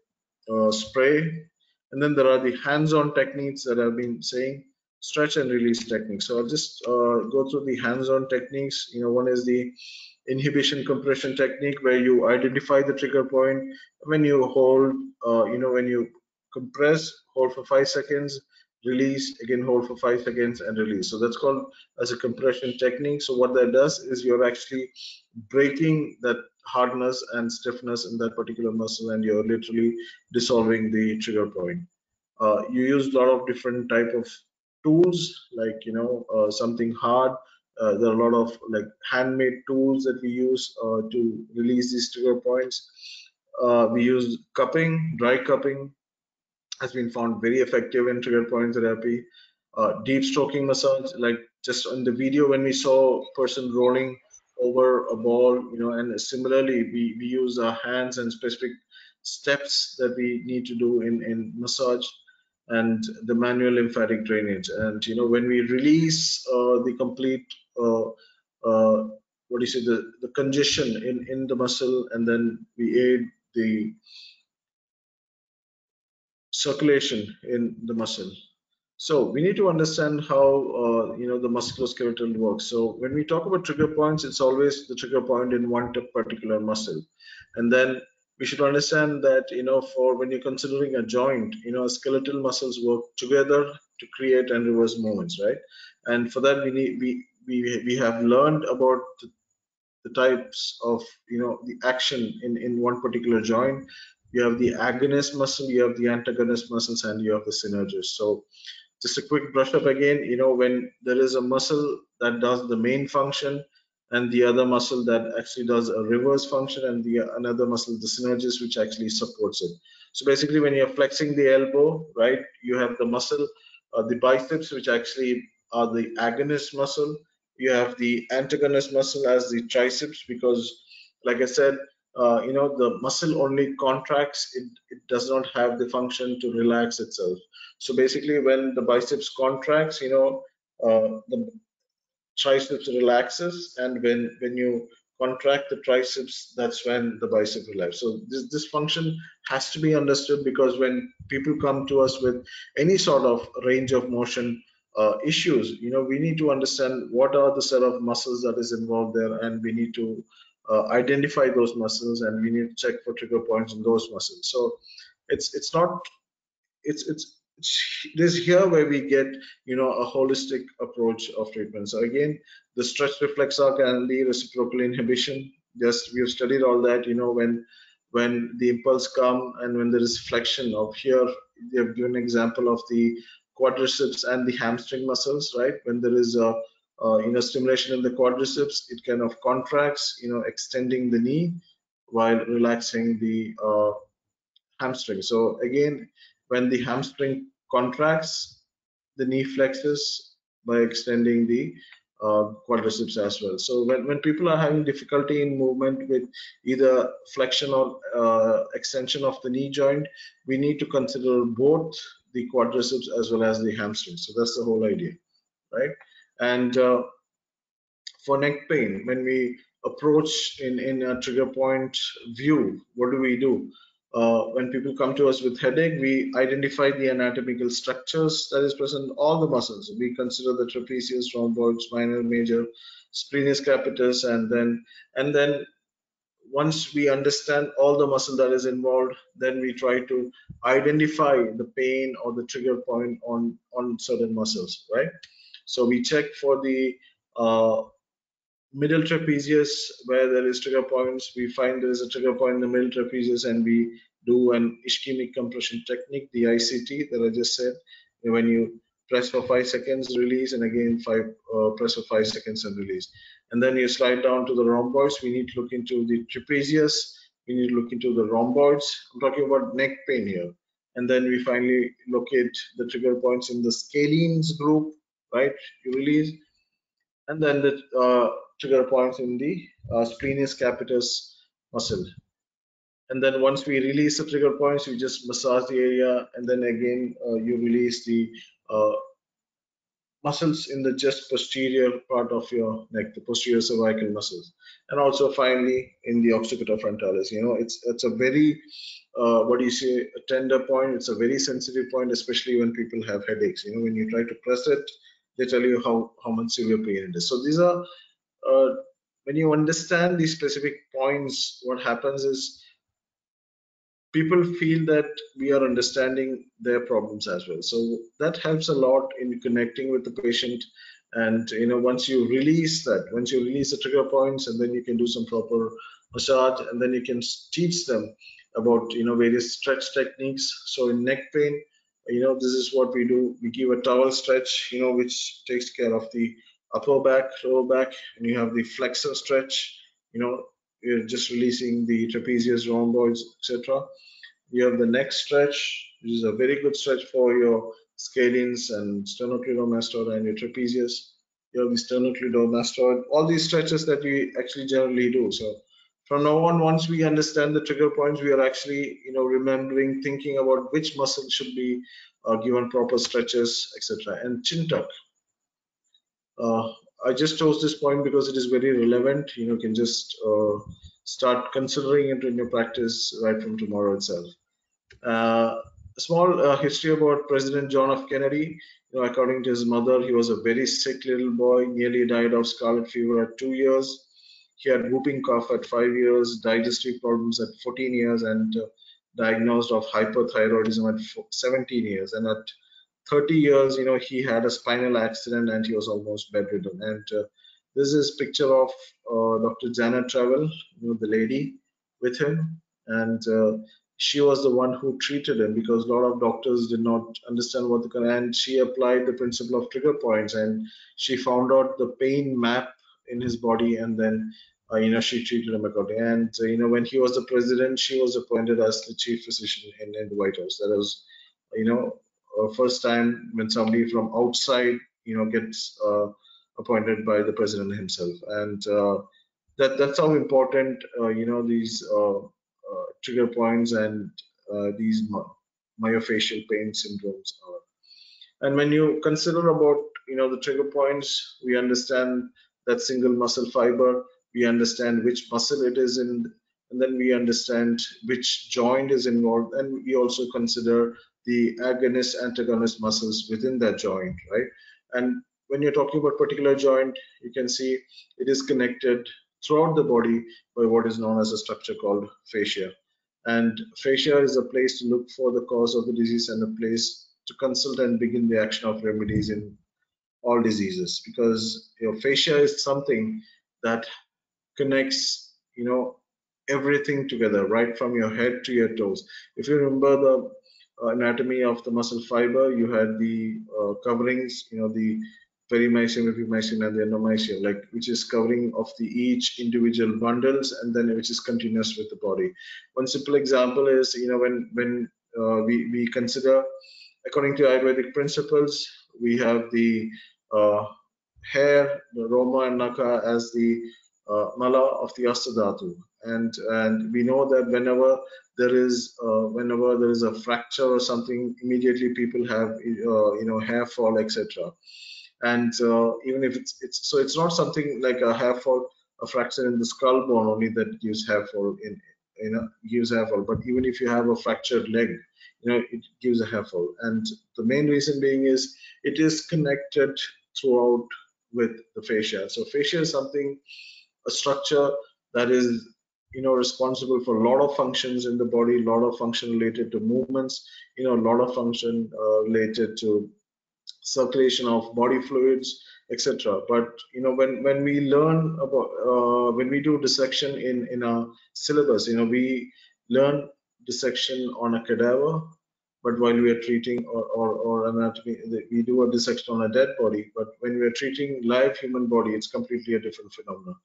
uh, spray. And then there are the hands-on techniques that I've been saying stretch and release techniques. So I'll just uh, go through the hands-on techniques. You know, one is the inhibition compression technique where you identify the trigger point. When you hold, uh, you know, when you compress, hold for five seconds, release, again hold for five seconds and release. So that's called as a compression technique. So what that does is you're actually breaking that hardness and stiffness in that particular muscle and you're literally dissolving the trigger point. Uh, you use a lot of different type of tools like you know uh, something hard. Uh, there are a lot of like handmade tools that we use uh, to release these trigger points. Uh, we use cupping dry cupping has been found very effective in trigger point therapy. Uh, deep stroking massage, like just on the video when we saw person rolling over a ball, you know, and similarly we, we use our hands and specific steps that we need to do in, in massage and the manual lymphatic drainage. And, you know, when we release uh, the complete, uh, uh, what do you say, the, the congestion in, in the muscle, and then we aid the circulation in the muscle. So we need to understand how uh, you know the musculoskeletal works. So when we talk about trigger points, it's always the trigger point in one particular muscle, and then we should understand that you know for when you're considering a joint, you know skeletal muscles work together to create and reverse movements, right? And for that we need we we we have learned about the, the types of you know the action in in one particular joint you have the agonist muscle, you have the antagonist muscles, and you have the synergist. So just a quick brush up again, you know, when there is a muscle that does the main function and the other muscle that actually does a reverse function and the another muscle, the synergist, which actually supports it. So basically when you're flexing the elbow, right, you have the muscle, uh, the biceps, which actually are the agonist muscle. You have the antagonist muscle as the triceps because like I said, uh, you know the muscle only contracts it, it does not have the function to relax itself so basically when the biceps contracts you know uh, the triceps relaxes and when when you contract the triceps that's when the bicep relaxes so this this function has to be understood because when people come to us with any sort of range of motion uh, issues you know we need to understand what are the set of muscles that is involved there and we need to uh, identify those muscles and we need to check for trigger points in those muscles. So it's it's not it's it's it is here where we get you know a holistic approach of treatment. So again the stretch reflex arc and the reciprocal inhibition just we have studied all that you know when when the impulse come and when there is flexion of here they have given an example of the quadriceps and the hamstring muscles right? When there is a you know stimulation in the quadriceps it kind of contracts you know extending the knee while relaxing the uh, hamstring. So again when the hamstring contracts the knee flexes by extending the uh, quadriceps as well. So when, when people are having difficulty in movement with either flexion or uh, extension of the knee joint we need to consider both the quadriceps as well as the hamstring so that's the whole idea right? And uh, for neck pain, when we approach in, in a trigger point view, what do we do? Uh, when people come to us with headache, we identify the anatomical structures that is present in all the muscles. We consider the trapezius, rhomboids, minor, major, splenius capitis, and then and then once we understand all the muscle that is involved, then we try to identify the pain or the trigger point on on certain muscles, right? So we check for the uh, middle trapezius where there is trigger points. We find there is a trigger point in the middle trapezius and we do an ischemic compression technique, the ICT that I just said. When you press for five seconds, release, and again five uh, press for five seconds and release. And then you slide down to the rhomboids. We need to look into the trapezius. We need to look into the rhomboids. I'm talking about neck pain here. And then we finally locate the trigger points in the scalenes group right? You release, and then the uh, trigger points in the uh, splenius capitis muscle. And then once we release the trigger points, you just massage the area, and then again uh, you release the uh, muscles in the just posterior part of your neck, the posterior cervical muscles, and also finally in the occipital frontalis. You know, it's it's a very uh, what do you say a tender point. It's a very sensitive point, especially when people have headaches. You know, when you try to press it, they tell you how how much severe pain it is. So these are uh, when you understand these specific points, what happens is people feel that we are understanding their problems as well. So that helps a lot in connecting with the patient. And you know, once you release that, once you release the trigger points, and then you can do some proper massage, and then you can teach them about you know various stretch techniques. So in neck pain, you know this is what we do we give a towel stretch you know which takes care of the upper back lower back and you have the flexor stretch you know you're just releasing the trapezius rhomboids etc you have the neck stretch which is a very good stretch for your scalenes and sternocleidomastoid and your trapezius. You have the sternocleidomastoid, all these stretches that we actually generally do. So from now on, once we understand the trigger points, we are actually, you know, remembering, thinking about which muscle should be uh, given proper stretches, etc. And chin tuck. Uh, I just chose this point because it is very relevant. You know, can just uh, start considering it in your practice right from tomorrow itself. Uh, a small uh, history about President John F. Kennedy. You know, according to his mother, he was a very sick little boy, nearly died of scarlet fever at two years. He had whooping cough at five years, digestive problems at 14 years, and uh, diagnosed of hyperthyroidism at 17 years. And at 30 years, you know, he had a spinal accident and he was almost bedridden. And uh, this is picture of uh, Dr. Janet Travell, you know, the lady with him. And uh, she was the one who treated him because a lot of doctors did not understand what the and she applied the principle of trigger points and she found out the pain map in his body and then uh, you know she treated him accordingly and uh, you know when he was the president she was appointed as the chief physician in, in the white house that was you know first time when somebody from outside you know gets uh, appointed by the president himself. And uh, that that's how important uh, you know these trigger points and these myofascial pain syndromes are. And when you consider about you know the trigger points we understand that single muscle fiber we understand which muscle it is in and then we understand which joint is involved and we also consider the agonist antagonist muscles within that joint right? And when you're talking about particular joint you can see it is connected throughout the body by what is known as a structure called fascia. And fascia is a place to look for the cause of the disease and a place to consult and begin the action of remedies in all diseases. Because your fascia is something that connects you know everything together right from your head to your toes. If you remember the anatomy of the muscle fiber you had the uh, coverings you know the perimysium epimysium and the endomysium like which is covering of the each individual bundles and then which is continuous with the body. One simple example is you know when when uh, we we consider according to ayurvedic principles we have the uh, hair the roma and naka as the uh, mala of the asthi dhatu and and we know that whenever there is uh, whenever there is a fracture or something immediately people have uh, you know hair fall etc and uh, even if it's it's so it's not something like a hair fall a fracture in the skull bone only that gives hair fall in you know gives hair fall. But even if you have a fractured leg you know it gives a hair fall. And the main reason being is it is connected throughout with the fascia. So fascia is something a structure that is you know responsible for a lot of functions in the body a lot of function related to movements you know a lot of function uh, related to circulation of body fluids etc but you know when when we learn about uh, when we do dissection in in a syllabus you know we learn dissection on a cadaver but while we are treating or, or, or anatomy we do a dissection on a dead body but when we are treating live human body it's completely a different phenomenon.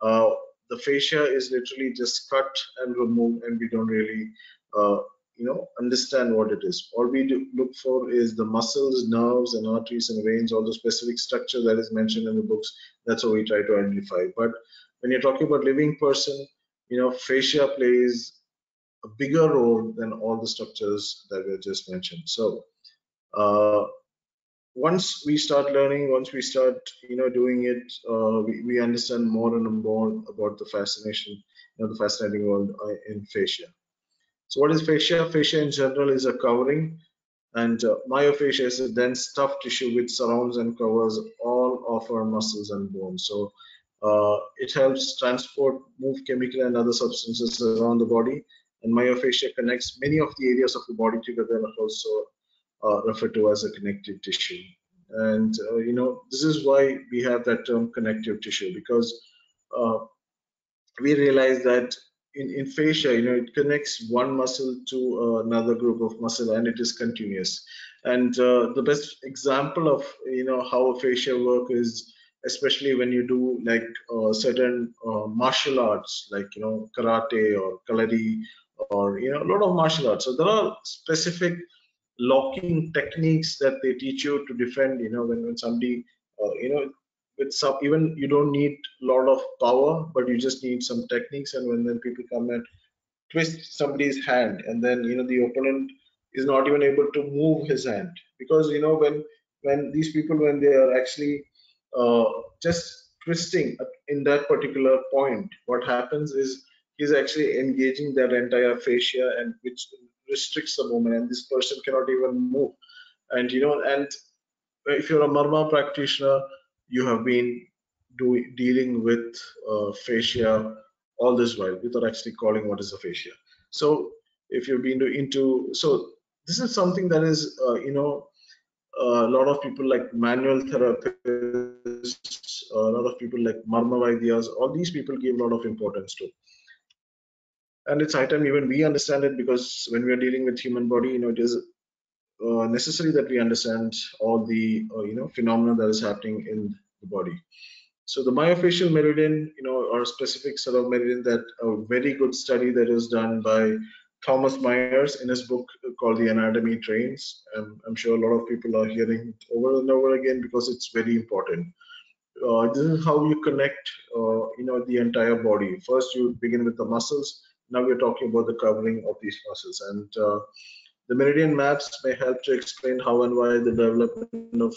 Uh, the fascia is literally just cut and removed and we don't really uh, you know understand what it is. All we do look for is the muscles nerves and arteries and veins all the specific structure that is mentioned in the books. That's what we try to identify. But when you're talking about living person you know fascia plays a bigger role than all the structures that were just mentioned. So uh, once we start learning, once we start, you know, doing it, uh, we, we understand more and more about the fascination, you know, the fascinating world uh, in fascia. So what is fascia? Fascia in general is a covering and uh, myofascia is a dense tough tissue which surrounds and covers all of our muscles and bones. So uh, it helps transport, move chemical and other substances around the body and myofascia connects many of the areas of the body together and also uh, referred to as a connective tissue. And uh, you know this is why we have that term connective tissue because uh, we realize that in, in fascia, you know, it connects one muscle to uh, another group of muscle and it is continuous. And uh, the best example of you know how a fascia work is especially when you do like uh, certain martial arts like you know karate or kalari or you know a lot of martial arts. So there are specific locking techniques that they teach you to defend. You know, when when somebody, uh, you know, with some even you don't need a lot of power, but you just need some techniques. And when then people come and twist somebody's hand, and then you know the opponent is not even able to move his hand because you know when when these people when they are actually uh, just twisting in that particular point, what happens is he's actually engaging that entire fascia and which restricts the movement and this person cannot even move. And you know and if you're a marma practitioner you have been doing dealing with uh, fascia all this while without actually calling what is a fascia. So if you've been into so this is something that is uh, you know a lot of people like manual therapists a lot of people like marma vaidyas all these people give a lot of importance to and it's high time even we understand it because when we are dealing with human body you know it is uh, necessary that we understand all the uh, you know phenomena that is happening in the body. So the myofascial meridian you know or specific sort of meridian that a very good study that is done by thomas myers in his book called the anatomy trains. And i'm sure a lot of people are hearing it over and over again because it's very important. Uh, this is how you connect uh, you know the entire body. First you begin with the muscles now we're talking about the covering of these muscles and uh, the meridian maps may help to explain how and why the development of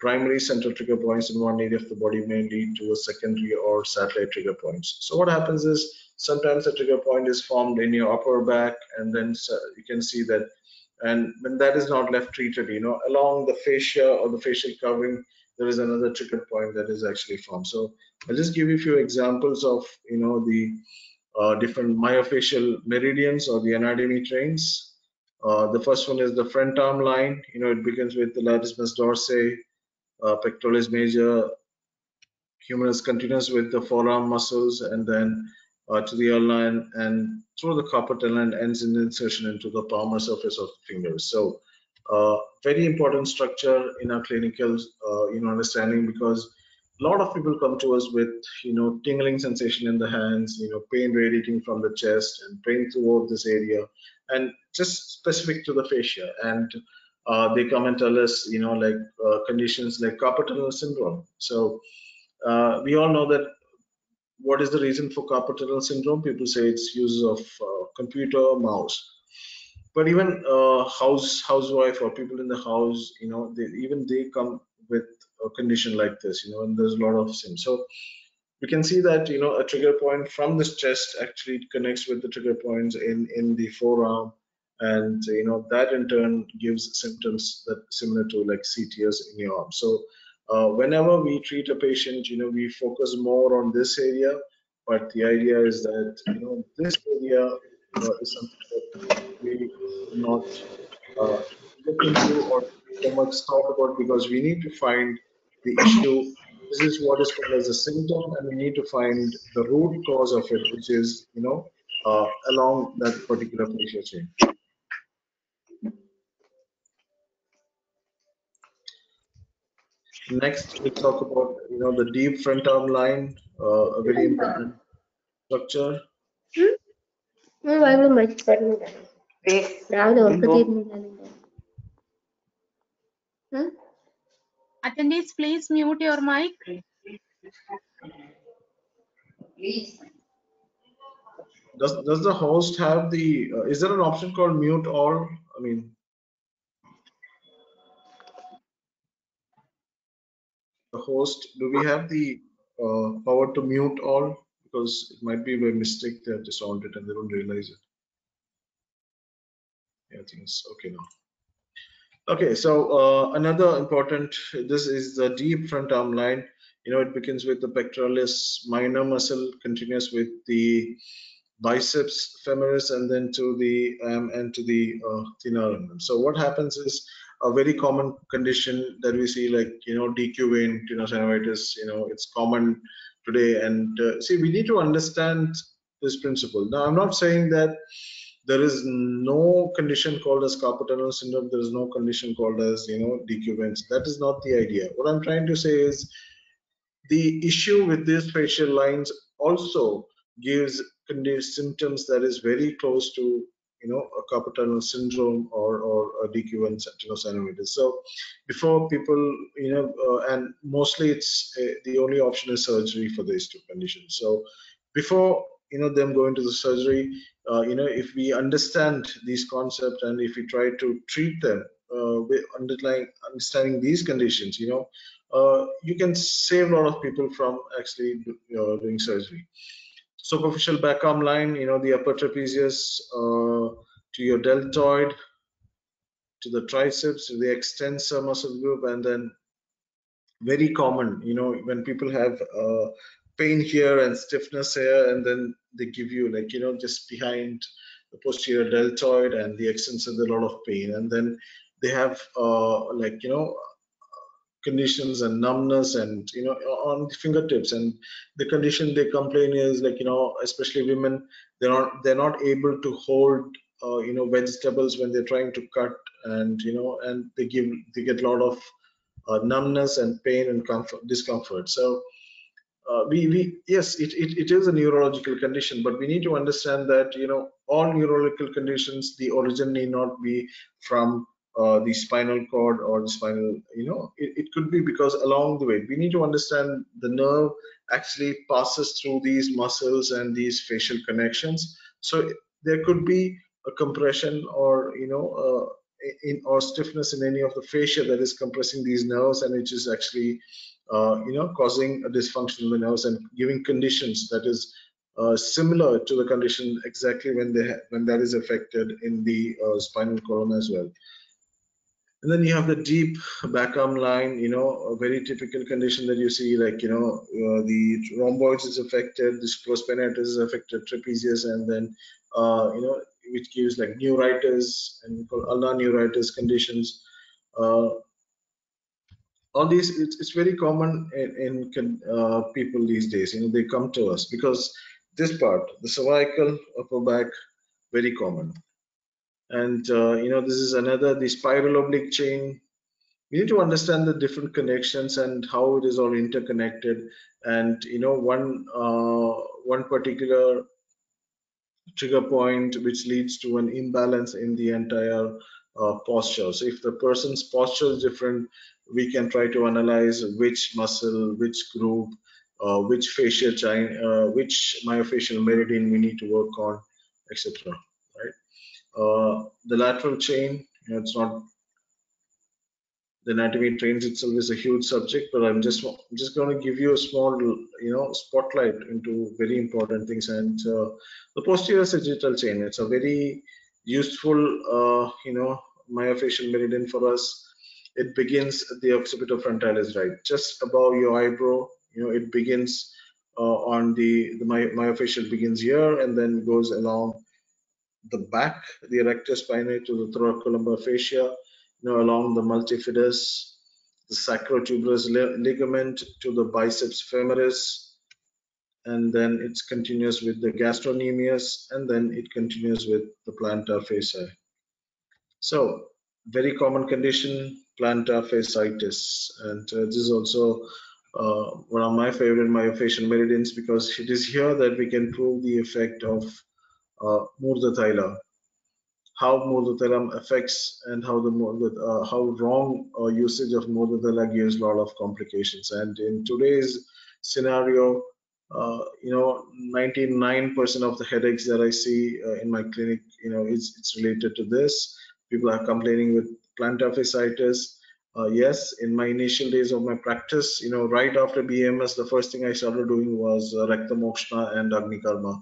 primary central trigger points in one area of the body may lead to a secondary or satellite trigger points. So what happens is sometimes a trigger point is formed in your upper back and then you can see that and when that is not left treated, you know, along the fascia or the fascial covering, there is another trigger point that is actually formed. So I'll just give you a few examples of, you know, the uh, different myofascial meridians or the anatomy trains. Uh, the first one is the front arm line. You know, it begins with the latissimus dorsi, uh, pectoralis major, humerus continues with the forearm muscles, and then uh, to the line and through the carpal and ends in insertion into the palmar surface of the fingers. So, uh, very important structure in our clinical, uh, you know, understanding because a lot of people come to us with you know tingling sensation in the hands you know pain radiating from the chest and pain throughout this area and just specific to the fascia. And uh, they come and tell us you know like uh, conditions like carpal tunnel syndrome. So uh, we all know that what is the reason for carpal tunnel syndrome? People say it's use of uh, computer mouse. But even uh, house housewife or people in the house you know they even they come with a condition like this, you know, and there's a lot of symptoms. So we can see that, you know, a trigger point from this chest actually connects with the trigger points in, in the forearm. And, you know, that in turn gives symptoms that similar to like CTS in your arm. So uh, whenever we treat a patient, you know, we focus more on this area, but the idea is that, you know, this area you know, is something that we not uh, look into or so much talk about because we need to find the issue. This is what is called as a symptom, and we need to find the root cause of it, which is, you know, uh, along that particular fascial chain. Next, we talk about, you know, the deep front arm line, uh, a very important structure. Hmm? Attendees, please mute your mic. Please. Does does the host have the? Uh, is there an option called mute all? I mean, the host. Do we have the uh, power to mute all? Because it might be by mistake they have dissolved it and they don't realize it. Yeah, I think it's okay now. Okay, so uh, another important, this is the deep front arm line. You know, it begins with the pectoralis minor muscle, continues with the biceps femoris, and then to the um, and to the uh, thenar. So what happens is a very common condition that we see, like you know, De Quervain tenosynovitis. You know, it's common today, and uh, see, we need to understand this principle. Now, I'm not saying that there is no condition called as carpal syndrome. There is no condition called as you know DQ. That is not the idea. What I'm trying to say is the issue with these fascial lines also gives symptoms that is very close to you know a carpal tunnel syndrome or or a De Quervain tenosynovitis. So before people you know uh, and mostly it's uh, the only option is surgery for these two conditions. So before you know them going to the surgery, uh, you know if we understand these concepts and if we try to treat them uh, with underlying understanding these conditions, you know. Uh, you can save a lot of people from actually you know, doing surgery superficial back arm line, you know, the upper trapezius uh, to your deltoid, to the triceps, to the extensor muscle group, and then very common, you know, when people have uh, pain here and stiffness here, and then they give you like, you know, just behind the posterior deltoid and the extensor, a lot of pain, and then they have uh, like, you know, conditions and numbness and you know on fingertips. And the condition they complain is like you know especially women they're not they're not able to hold uh, you know vegetables when they're trying to cut and you know and they give they get a lot of uh, numbness and pain and comfort discomfort. So uh, we we yes it, it, it is a neurological condition but we need to understand that you know all neurological conditions the origin need not be from uh, the spinal cord or the spinal you know it, it could be because along the way. We need to understand the nerve actually passes through these muscles and these fascial connections. So there could be a compression or you know uh, in or stiffness in any of the fascia that is compressing these nerves and which is actually uh, you know causing a dysfunction in the nerves and giving conditions that is uh, similar to the condition exactly when they when that is affected in the uh, spinal column as well. And then you have the deep back arm line, you know, a very typical condition that you see, like, you know, uh, the rhomboids is affected, the spinatus is affected, trapezius, and then, uh, you know, which gives like neuritis and ulnar neuritis conditions. Uh, all these, it's, it's very common in, in uh, people these days, you know, they come to us because this part, the cervical, upper back, very common. And uh, you know this is another the spiral oblique chain. We need to understand the different connections and how it is all interconnected. And you know one uh, one particular trigger point which leads to an imbalance in the entire uh, posture. So if the person's posture is different we can try to analyze which muscle which group uh, which fascial chain uh, which myofascial meridian we need to work on etc uh, the lateral chain, you know, it's not the anatomy trains itself is a huge subject, but I'm just I'm just going to give you a small, you know, spotlight into very important things. And uh, the posterior sagittal chain, it's a very useful, uh, you know, myofascial meridian for us. It begins at the occipito frontalis, right, just above your eyebrow. You know, it begins uh, on the the my, myofascial begins here and then goes along the back, the erector spinae to the thoracolumbar fascia, you know, along the multifidus, the sacrotuberous ligament to the biceps femoris, and then it's continuous with the gastrocnemius, and then it continues with the plantar fasciae. So, very common condition, plantar fasciitis, and uh, this is also uh, one of my favorite myofascial meridians because it is here that we can prove the effect of uh, Murda how Murda affects and how the uh, how wrong uh, usage of Murda gives a lot of complications. And in today's scenario, uh, you know, 99% of the headaches that I see uh, in my clinic, you know, it's, it's related to this. People are complaining with plantar fasciitis. Uh, yes, in my initial days of my practice, you know, right after BAMS, the first thing I started doing was uh, Rakta and Agni Karma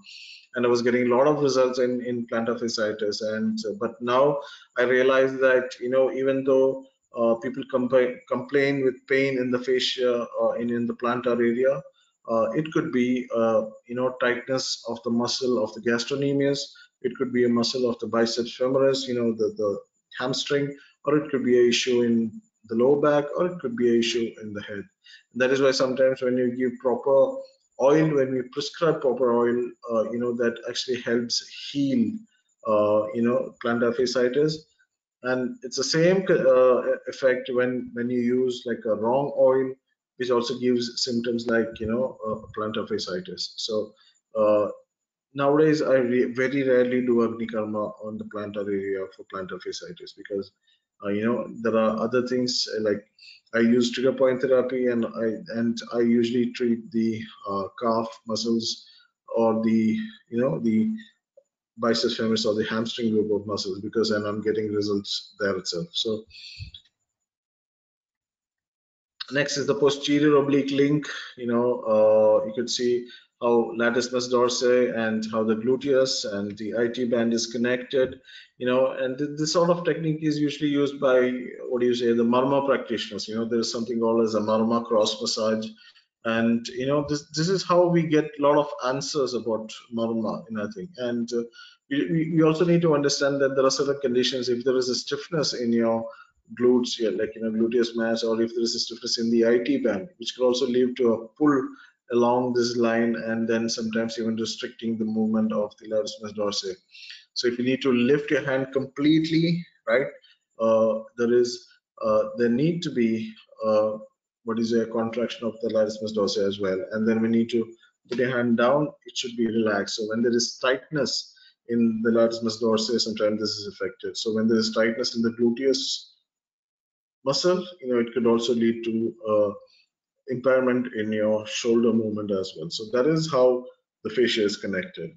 and I was getting a lot of results in in plantar fasciitis. And uh, but now I realize that you know even though uh, people complain complain with pain in the fascia or in in the plantar area, uh, it could be uh, you know tightness of the muscle of the gastrocnemius. It could be a muscle of the biceps femoris, you know the the hamstring, or it could be a issue in the lower back, or it could be a issue in the head. That is why sometimes when you give proper oil when we prescribe proper oil uh, you know that actually helps heal uh, you know plantar fasciitis and it's the same uh, effect when when you use like a wrong oil which also gives symptoms like you know uh, plantar fasciitis so uh, nowadays I very rarely do Agni Karma on the plantar area for plantar fasciitis because uh, you know there are other things uh, like I use trigger point therapy and I and I usually treat the uh, calf muscles or the you know the biceps femoris or the hamstring group of muscles because and I'm getting results there itself. So next is the posterior oblique link. You know, uh, you could see how latissimus dorsi and how the gluteus and the IT band is connected. You know, and th this sort of technique is usually used by what do you say, the marma practitioners. You know, there is something called as a marma cross massage. And you know this this is how we get a lot of answers about marma in I think. And uh, we, we also need to understand that there are certain conditions. If there is a stiffness in your glutes here, like you know gluteus mass, or if there is a stiffness in the IT band, which could also lead to a pull along this line, and then sometimes even restricting the movement of the latissimus dorsi. So if you need to lift your hand completely, right, uh, there is uh, there need to be uh, what is a contraction of the latissimus dorsi as well, and then we need to put your hand down. It should be relaxed. So when there is tightness in the latissimus dorsi, sometimes this is affected. So when there is tightness in the gluteus muscle, you know, it could also lead to uh, impairment in your shoulder movement as well. So that is how the fascia is connected.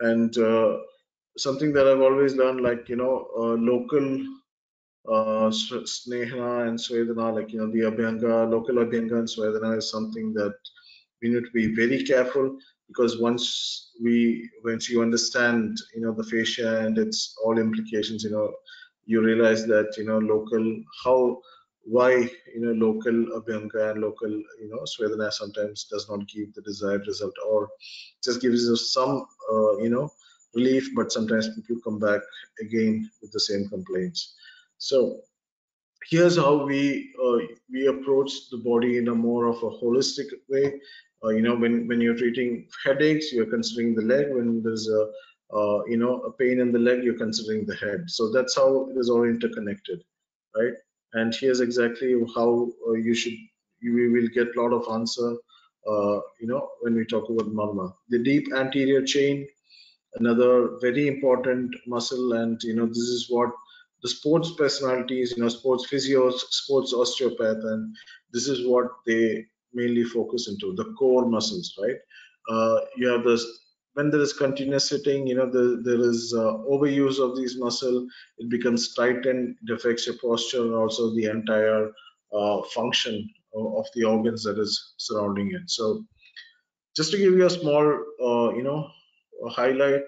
And uh, something that I've always learned, like, you know, uh, local uh, Snehana and Swedana, like, you know, the Abhyanga, local Abhyanga and Swedana is something that we need to be very careful because once we, once you understand, you know, the fascia and its all implications, you know, you realize that you know local how why you know local abhyanga and local you know swedana sometimes does not give the desired result or just gives us some uh, you know relief but sometimes people come back again with the same complaints so here's how we uh, we approach the body in a more of a holistic way uh, you know when when you're treating headaches you're considering the leg when there's a uh, you know, a pain in the leg, you're considering the head. So that's how it is all interconnected, right? And here's exactly how uh, you should, you will get a lot of answer, uh, you know, when we talk about marma. The deep anterior chain, another very important muscle, and you know, this is what the sports personalities, you know, sports physios, sports osteopath, and this is what they mainly focus into the core muscles, right? Uh, you have this when there is continuous sitting, you know, the, there is uh, overuse of these muscle, it becomes tightened, it affects your posture and also the entire uh, function of the organs that is surrounding it. So just to give you a small, uh, you know, highlight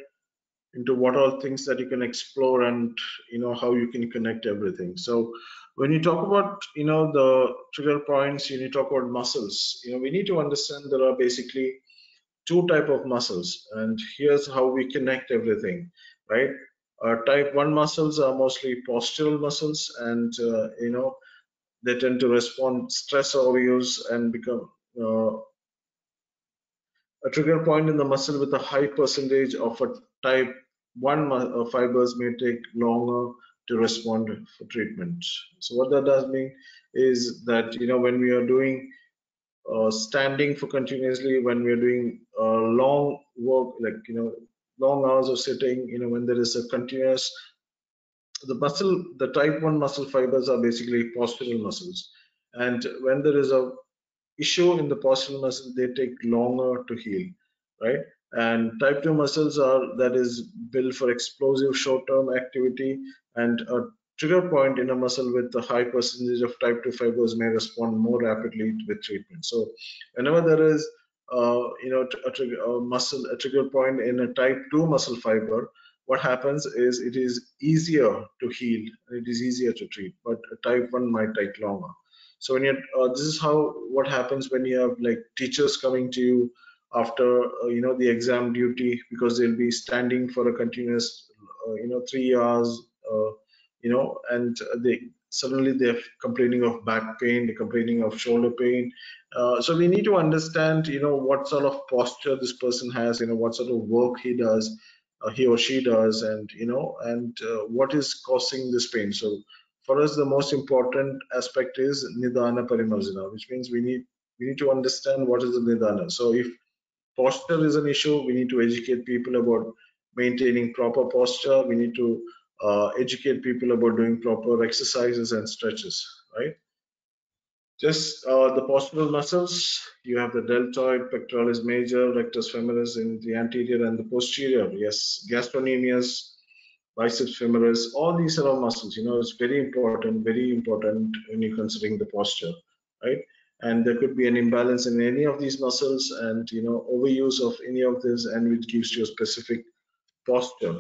into what all things that you can explore and, you know, how you can connect everything. So when you talk about, you know, the trigger points, you need to talk about muscles, you know, we need to understand there are basically two type of muscles and here's how we connect everything right? Uh, type 1 muscles are mostly postural muscles and uh, you know they tend to respond stress overuse and become uh, a trigger point in the muscle with a high percentage of a type 1 uh, fibers may take longer to respond for treatment. So what that does mean is that you know when we are doing uh, standing for continuously when we're doing uh, long work like you know long hours of sitting you know when there is a continuous the muscle the type 1 muscle fibers are basically postural muscles. And when there is a issue in the postural muscle they take longer to heal right? And type 2 muscles are that is built for explosive short term activity and a trigger point in a muscle with a high percentage of type 2 fibers may respond more rapidly with treatment. So whenever there is uh, you know a, trigger, a muscle a trigger point in a type 2 muscle fiber, what happens is it is easier to heal it is easier to treat, but a type 1 might take longer. So when you uh, this is how what happens when you have like teachers coming to you after uh, you know the exam duty because they'll be standing for a continuous uh, you know three hours uh, you know, and they suddenly they're complaining of back pain, they're complaining of shoulder pain. Uh, so we need to understand, you know, what sort of posture this person has, you know, what sort of work he does, uh, he or she does, and you know, and uh, what is causing this pain. So for us, the most important aspect is nidana parimarjana, which means we need we need to understand what is the nidana. So if posture is an issue. We need to educate people about maintaining proper posture. We need to uh, educate people about doing proper exercises and stretches, right? Just uh, the postural muscles, you have the deltoid, pectoralis major, rectus femoris in the anterior and the posterior. Yes, gastrocnemius, biceps femoris, all these are all muscles. You know, it's very important, very important when you're considering the posture, right? And there could be an imbalance in any of these muscles and, you know, overuse of any of this and it gives you a specific posture?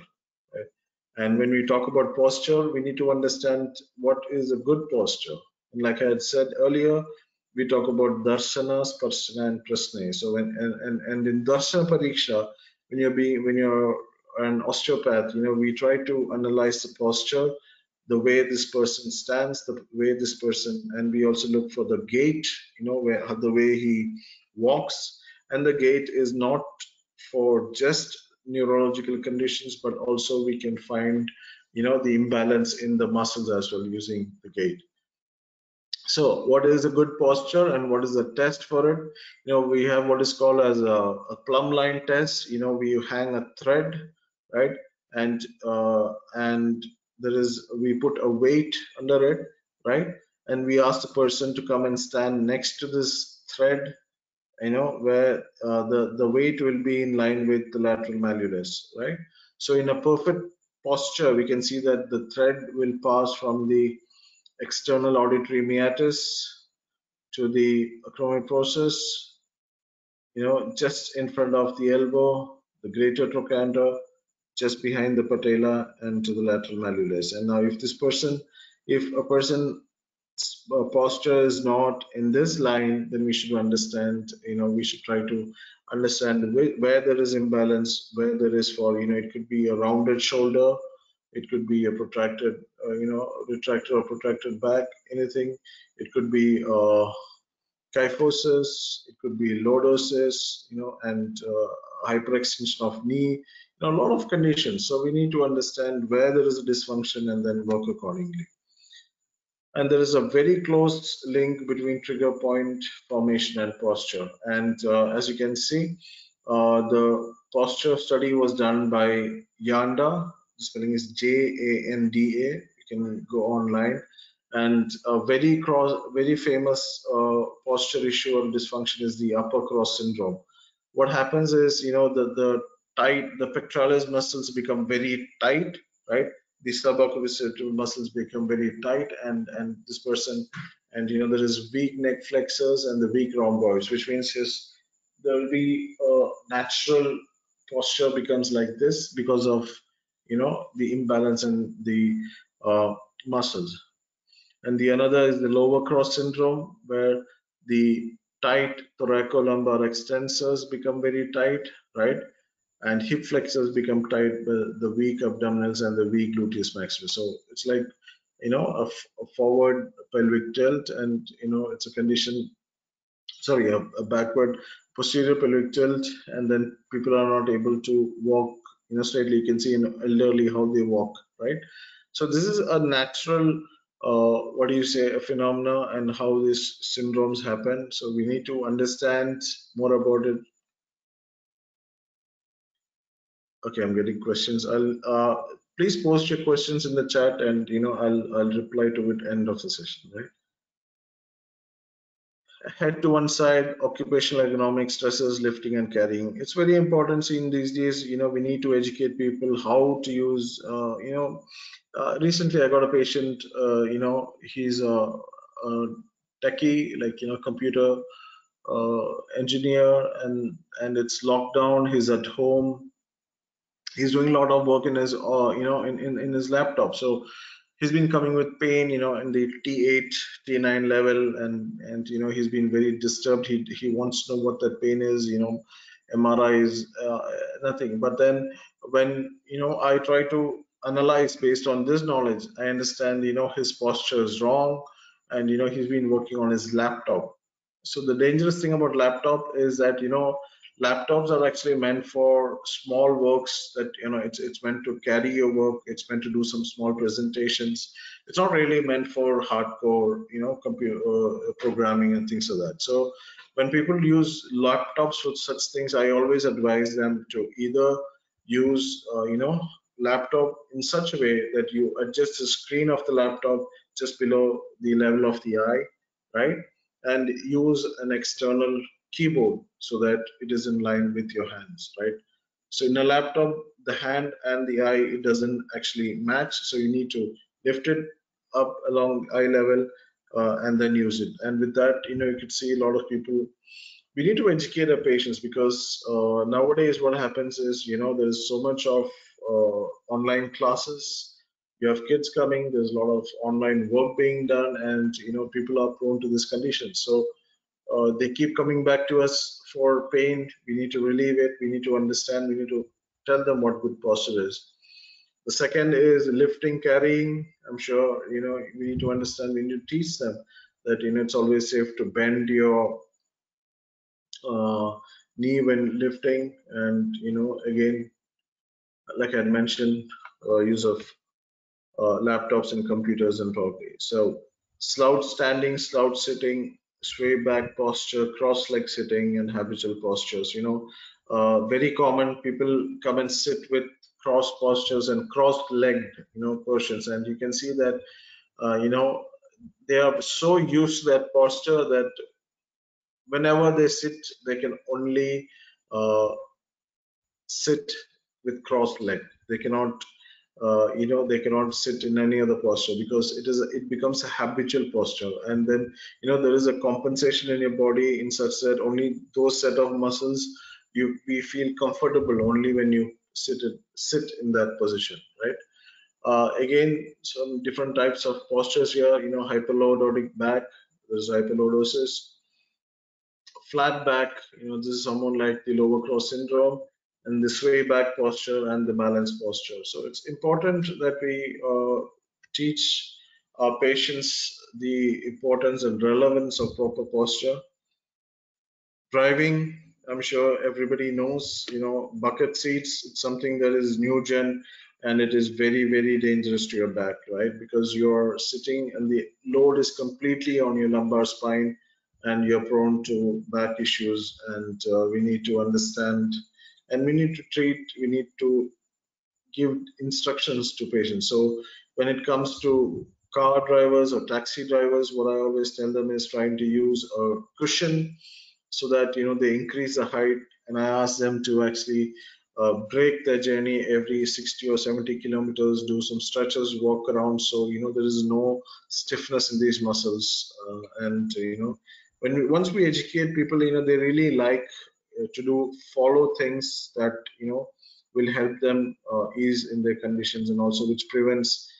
And when we talk about posture, we need to understand what is a good posture and like I had said earlier, we talk about darshana, sparshana, and prasna. So when and, and, and in darshana pariksha, when you're being when you're an osteopath, you know, we try to analyze the posture, the way this person stands, the way this person, and we also look for the gait, you know, where the way he walks, and the gait is not for just neurological conditions, but also we can find, you know, the imbalance in the muscles as well using the gait. So what is a good posture and what is the test for it? You know, we have what is called as a, a plumb line test. You know, we hang a thread, right? And uh, and there is we put a weight under it, right? And we ask the person to come and stand next to this thread, you know, where uh, the the weight will be in line with the lateral malleolus, right? So in a perfect posture, we can see that the thread will pass from the external auditory meatus to the acromion process, you know, just in front of the elbow, the greater trochanter, just behind the patella and to the lateral malleolus. And now if this person, if a person posture is not in this line, then we should understand, you know, we should try to understand where, where there is imbalance, where there is for, you know, it could be a rounded shoulder, it could be a protracted, uh, you know, retracted or protracted back, anything. It could be uh, kyphosis, it could be lordosis, you know, and uh, hyperextension of knee, you know, a lot of conditions. So we need to understand where there is a dysfunction and then work accordingly. And there is a very close link between trigger point formation and posture. And uh, as you can see, uh, the posture study was done by Janda the spelling is J-A-N-D-A. You can go online. And a very cross, very famous uh, posture issue or dysfunction is the upper cross syndrome. What happens is, you know, the, the tight, the pectoralis muscles become very tight, right? The suboccipitalis muscles become very tight and, and this person, and you know, there is weak neck flexors and the weak rhomboids, which means his, there will be a natural posture becomes like this because of you know the imbalance in the uh, muscles. And the another is the lower cross syndrome where the tight thoracolumbar extensors become very tight right and hip flexors become tight the weak abdominals and the weak gluteus maximus so it's like you know a, forward pelvic tilt and you know it's a condition sorry a, a backward posterior pelvic tilt and then people are not able to walk you know straightly. You can see in elderly how they walk right? So this is a natural uh, what do you say a phenomena and how these syndromes happen. So we need to understand more about it okay i'm getting questions. I'll uh, please post your questions in the chat and you know i'll i'll reply to it end of the session right? Head to one side occupational ergonomics stresses lifting and carrying. It's very important in these days you know we need to educate people how to use uh, you know uh, recently i got a patient uh, you know he's a, a, techie like you know computer uh, engineer and and it's lockdown he's at home he's doing a lot of work in his uh, you know in, in in his laptop so he's been coming with pain, you know, in the T8, T9 level, and and you know he's been very disturbed. He he wants to know what that pain is. You know, MRI is uh, nothing. But then when you know I try to analyze based on this knowledge, I understand you know his posture is wrong, and you know he's been working on his laptop. So the dangerous thing about laptop is that you know laptops are actually meant for small works that you know it's it's meant to carry your work. It's meant to do some small presentations. It's not really meant for hardcore you know computer uh, programming and things like that. So when people use laptops for such things i always advise them to either use uh, you know laptop in such a way that you adjust the screen of the laptop just below the level of the eye right? And use an external keyboard so that it is in line with your hands right? So in a laptop the hand and the eye it doesn't actually match so you need to lift it up along eye level uh, and then use it. And with that you know you could see a lot of people we need to educate our patients because uh, nowadays what happens is you know there's so much of uh, online classes. You have kids coming there's a lot of online work being done and you know people are prone to this condition. So uh, they keep coming back to us for pain. We need to relieve it. We need to understand. We need to tell them what good posture is. The second is lifting, carrying. I'm sure you know we need to understand. We need to teach them that you know it's always safe to bend your uh, knee when lifting, and you know again, like I mentioned, uh, use of uh, laptops and computers and probably so slouch standing, slouch sitting, sway back posture, cross leg sitting, and habitual postures. You know, uh, very common. People come and sit with cross postures and crossed legged, you know, positions, and you can see that, uh, you know, they are so used to that posture that whenever they sit, they can only uh, sit with crossed leg. They cannot uh, you know they cannot sit in any other posture because it is a, it becomes a habitual posture. And then you know there is a compensation in your body in such that only those set of muscles you we feel comfortable only when you sit it, sit in that position right? Uh, again some different types of postures here you know hyperlordotic back there's hyperlordosis. Flat back you know this is someone like the lower cross syndrome and the sway back posture and the balance posture. So it's important that we uh, teach our patients the importance and relevance of proper posture. Driving, I'm sure everybody knows, you know, bucket seats, it's something that is new gen and it is very, very dangerous to your back, right? Because you're sitting and the load is completely on your lumbar spine and you're prone to back issues and uh, we need to understand and we need to treat we need to give instructions to patients. So when it comes to car drivers or taxi drivers what i always tell them is trying to use a cushion so that you know they increase the height. And i ask them to actually uh, break their journey every 60 or 70 kilometers do some stretches walk around. So you know there is no stiffness in these muscles uh, and you know when we, once we educate people you know they really like to do follow things that you know will help them uh, ease in their conditions and also which prevents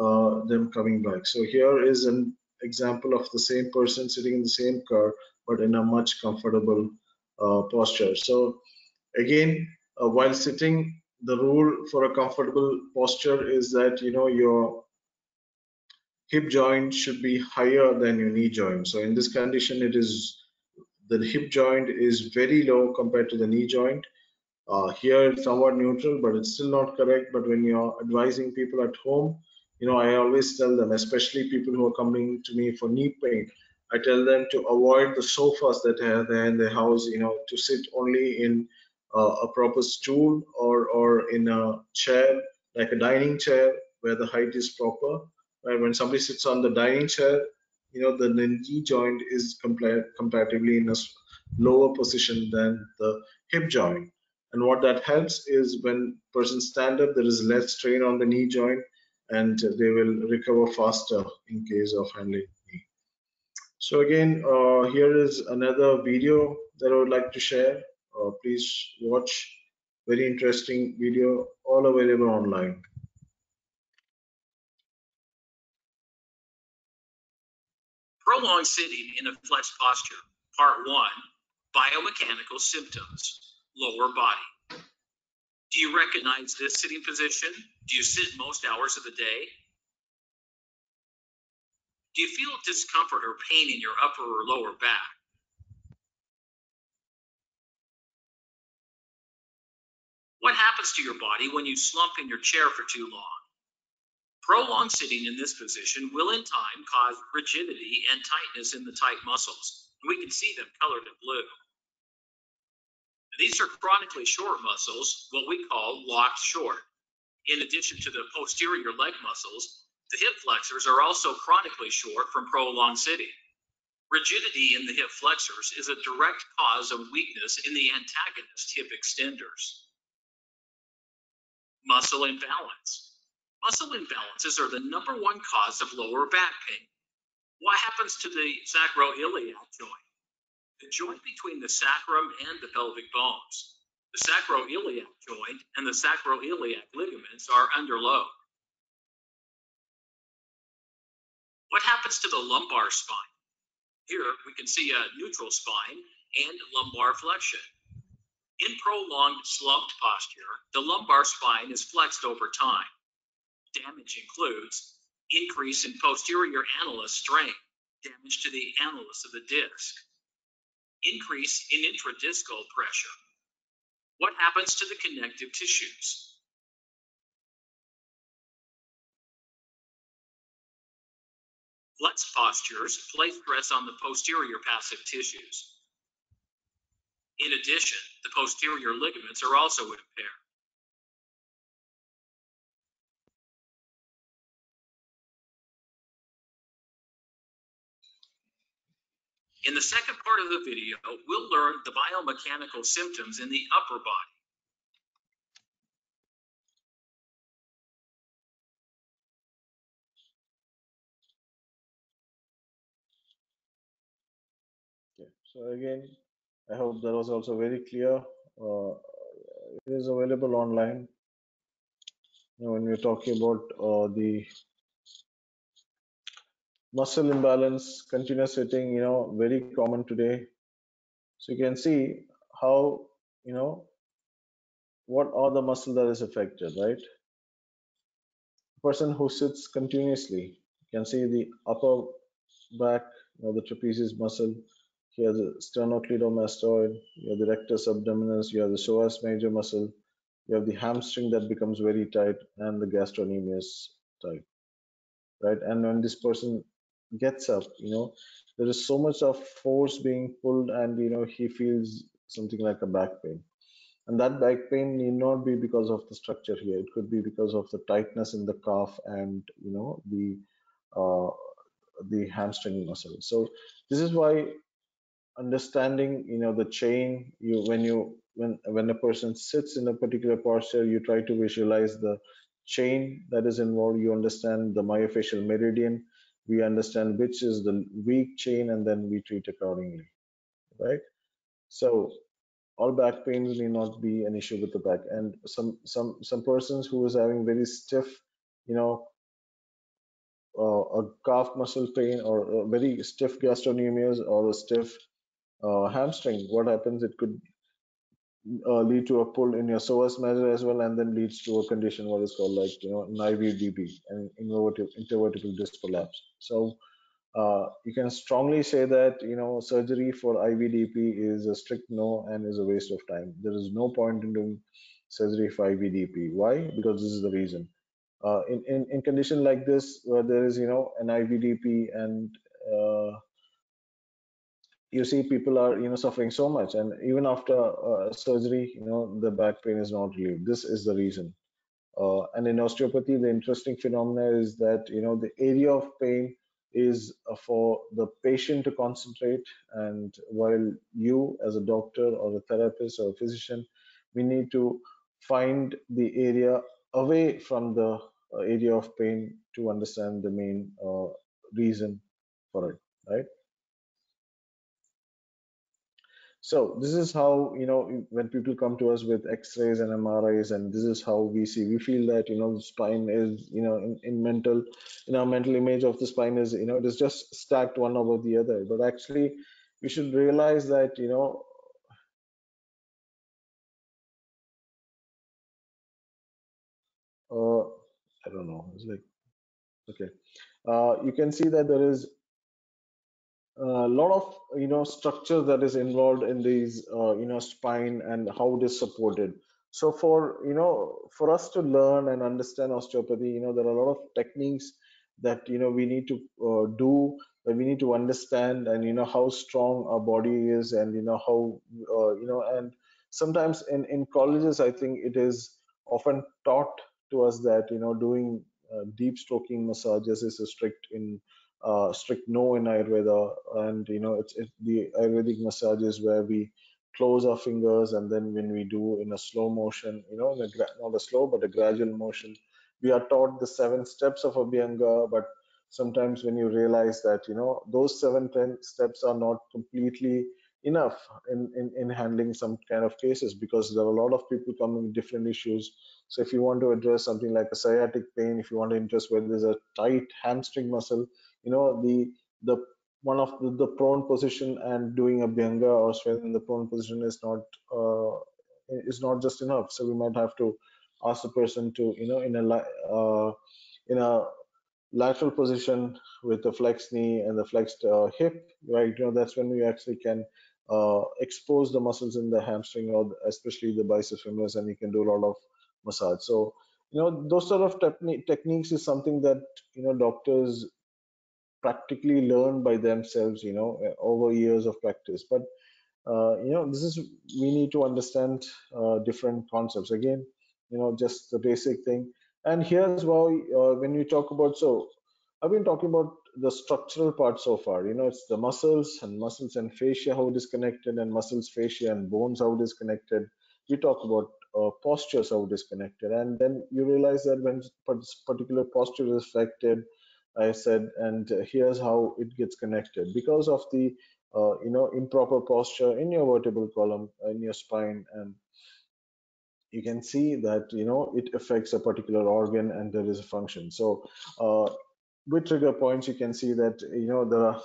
uh, them coming back. So here is an example of the same person sitting in the same car but in a much comfortable uh, posture. So again uh, while sitting the rule for a comfortable posture is that you know your hip joint should be higher than your knee joint. So in this condition it is the hip joint is very low compared to the knee joint. Uh, here it's somewhat neutral, but it's still not correct. But when you're advising people at home, you know, I always tell them, especially people who are coming to me for knee pain, I tell them to avoid the sofas that are there in the house, you know, to sit only in uh, a proper stool or, or in a chair, like a dining chair where the height is proper. Right? When somebody sits on the dining chair, you know the knee joint is comparatively in a lower position than the hip joint. And what that helps is when person stand up there is less strain on the knee joint and they will recover faster in case of handling knee. So again uh, here is another video that i would like to share. Uh, please watch. Very interesting video all available online Prolonged sitting in a flex posture. Part one, biomechanical symptoms, lower body. Do you recognize this sitting position? Do you sit most hours of the day? Do you feel discomfort or pain in your upper or lower back? What happens to your body when you slump in your chair for too long? Prolonged sitting in this position will in time cause rigidity and tightness in the tight muscles. We can see them colored in blue. These are chronically short muscles, what we call locked short. In addition to the posterior leg muscles, the hip flexors are also chronically short from prolonged sitting. Rigidity in the hip flexors is a direct cause of weakness in the antagonist hip extenders. Muscle imbalance. Muscle imbalances are the number one cause of lower back pain. What happens to the sacroiliac joint? The joint between the sacrum and the pelvic bones. The sacroiliac joint and the sacroiliac ligaments are under load. What happens to the lumbar spine? Here we can see a neutral spine and lumbar flexion. In prolonged slumped posture, the lumbar spine is flexed over time. Damage includes increase in posterior annulus strain, damage to the annulus of the disc, increase in intradiscal pressure. What happens to the connective tissues? Flex postures place stress on the posterior passive tissues. In addition, the posterior ligaments are also impaired. In the second part of the video, we'll learn the biomechanical symptoms in the upper body. Okay, so again, I hope that was also very clear. Uh, it is available online. When we're talking about uh, the muscle imbalance, continuous sitting, you know, very common today. So you can see how, you know, what are the muscle that is affected, right? person who sits continuously, you can see the upper back, you know, the trapezius muscle, here the sternocleidomastoid, you have the rectus abdominis, you have the psoas major muscle, you have the hamstring that becomes very tight, and the gastrocnemius tight, right? And when this person gets up, you know, there is so much of force being pulled, and you know, he feels something like a back pain. And that back pain need not be because of the structure here. It could be because of the tightness in the calf and you know the uh, the hamstring muscle. So this is why understanding you know the chain you when you when when a person sits in a particular posture you try to visualize the chain that is involved you understand the myofascial meridian we understand which is the weak chain and then we treat accordingly right? So all back pains may not be an issue with the back. And some some some persons who is having very stiff you know uh, a calf muscle pain or a very stiff gastrocnemius or a stiff uh, hamstring what happens? It could uh, lead to a pull in your psoas major as well and then leads to a condition what is called like you know an IVDP and invertebral intervertebral disc prolapse so uh, you can strongly say that you know surgery for IVDP is a strict no and is a waste of time. There is no point in doing surgery for IVDP. Why? Because this is the reason. Uh, in, in in condition like this, where there is you know an IVDP and uh, you see people are you know suffering so much, and even after uh, surgery, you know the back pain is not relieved. This is the reason. Uh, and in osteopathy, the interesting phenomena is that you know the area of pain is uh, for the patient to concentrate and while you as a doctor or a therapist or a physician we need to find the area away from the uh, area of pain to understand the main uh, reason for it right so this is how you know when people come to us with x-rays and mris and this is how we see we feel that you know the spine is you know in, in mental in our mental image of the spine is you know it is just stacked one over the other. But actually we should realize that you know uh i don't know it's like okay. Uh you can see that there is a lot of you know structure that is involved in these uh, you know spine and how it is supported. So for you know for us to learn and understand osteopathy you know there are a lot of techniques that you know we need to uh, do we need to understand and you know how strong our body is and you know how uh, you know and sometimes in in colleges i think it is often taught to us that you know doing uh, deep stroking massages is strict in uh, strict no in ayurveda and you know it's, the ayurvedic massages where we close our fingers and then when we do in a slow motion you know a not a slow but a gradual motion we are taught the seven steps of abhyanga but sometimes when you realize that you know those seven ten steps are not completely enough in, in in handling some kind of cases because there are a lot of people coming with different issues. So if you want to address something like a sciatic pain if you want to address whether there's a tight hamstring muscle you know the the one of the, the prone position and doing a abhyanga or strength in the prone position is not uh, is not just enough. So we might have to ask the person to you know in a uh, in a lateral position with the flexed knee and the flexed uh, hip right? You know that's when we actually can uh, expose the muscles in the hamstring or especially the biceps femoris and you can do a lot of massage. So you know those sort of techniques is something that you know doctors practically learn by themselves you know over years of practice. But uh, you know this is we need to understand uh, different concepts. Again you know just the basic thing. And here's why uh, when you talk about so i've been talking about the structural part so far. You know it's the muscles and muscles and fascia how it is connected and muscles fascia and bones how it is connected. We talk about uh, postures how it is connected. And then you realize that when particular posture is affected i said and here's how it gets connected. Because of the uh, you know improper posture in your vertebral column in your spine and you can see that you know it affects a particular organ and there is a function. So uh, with trigger points you can see that you know there are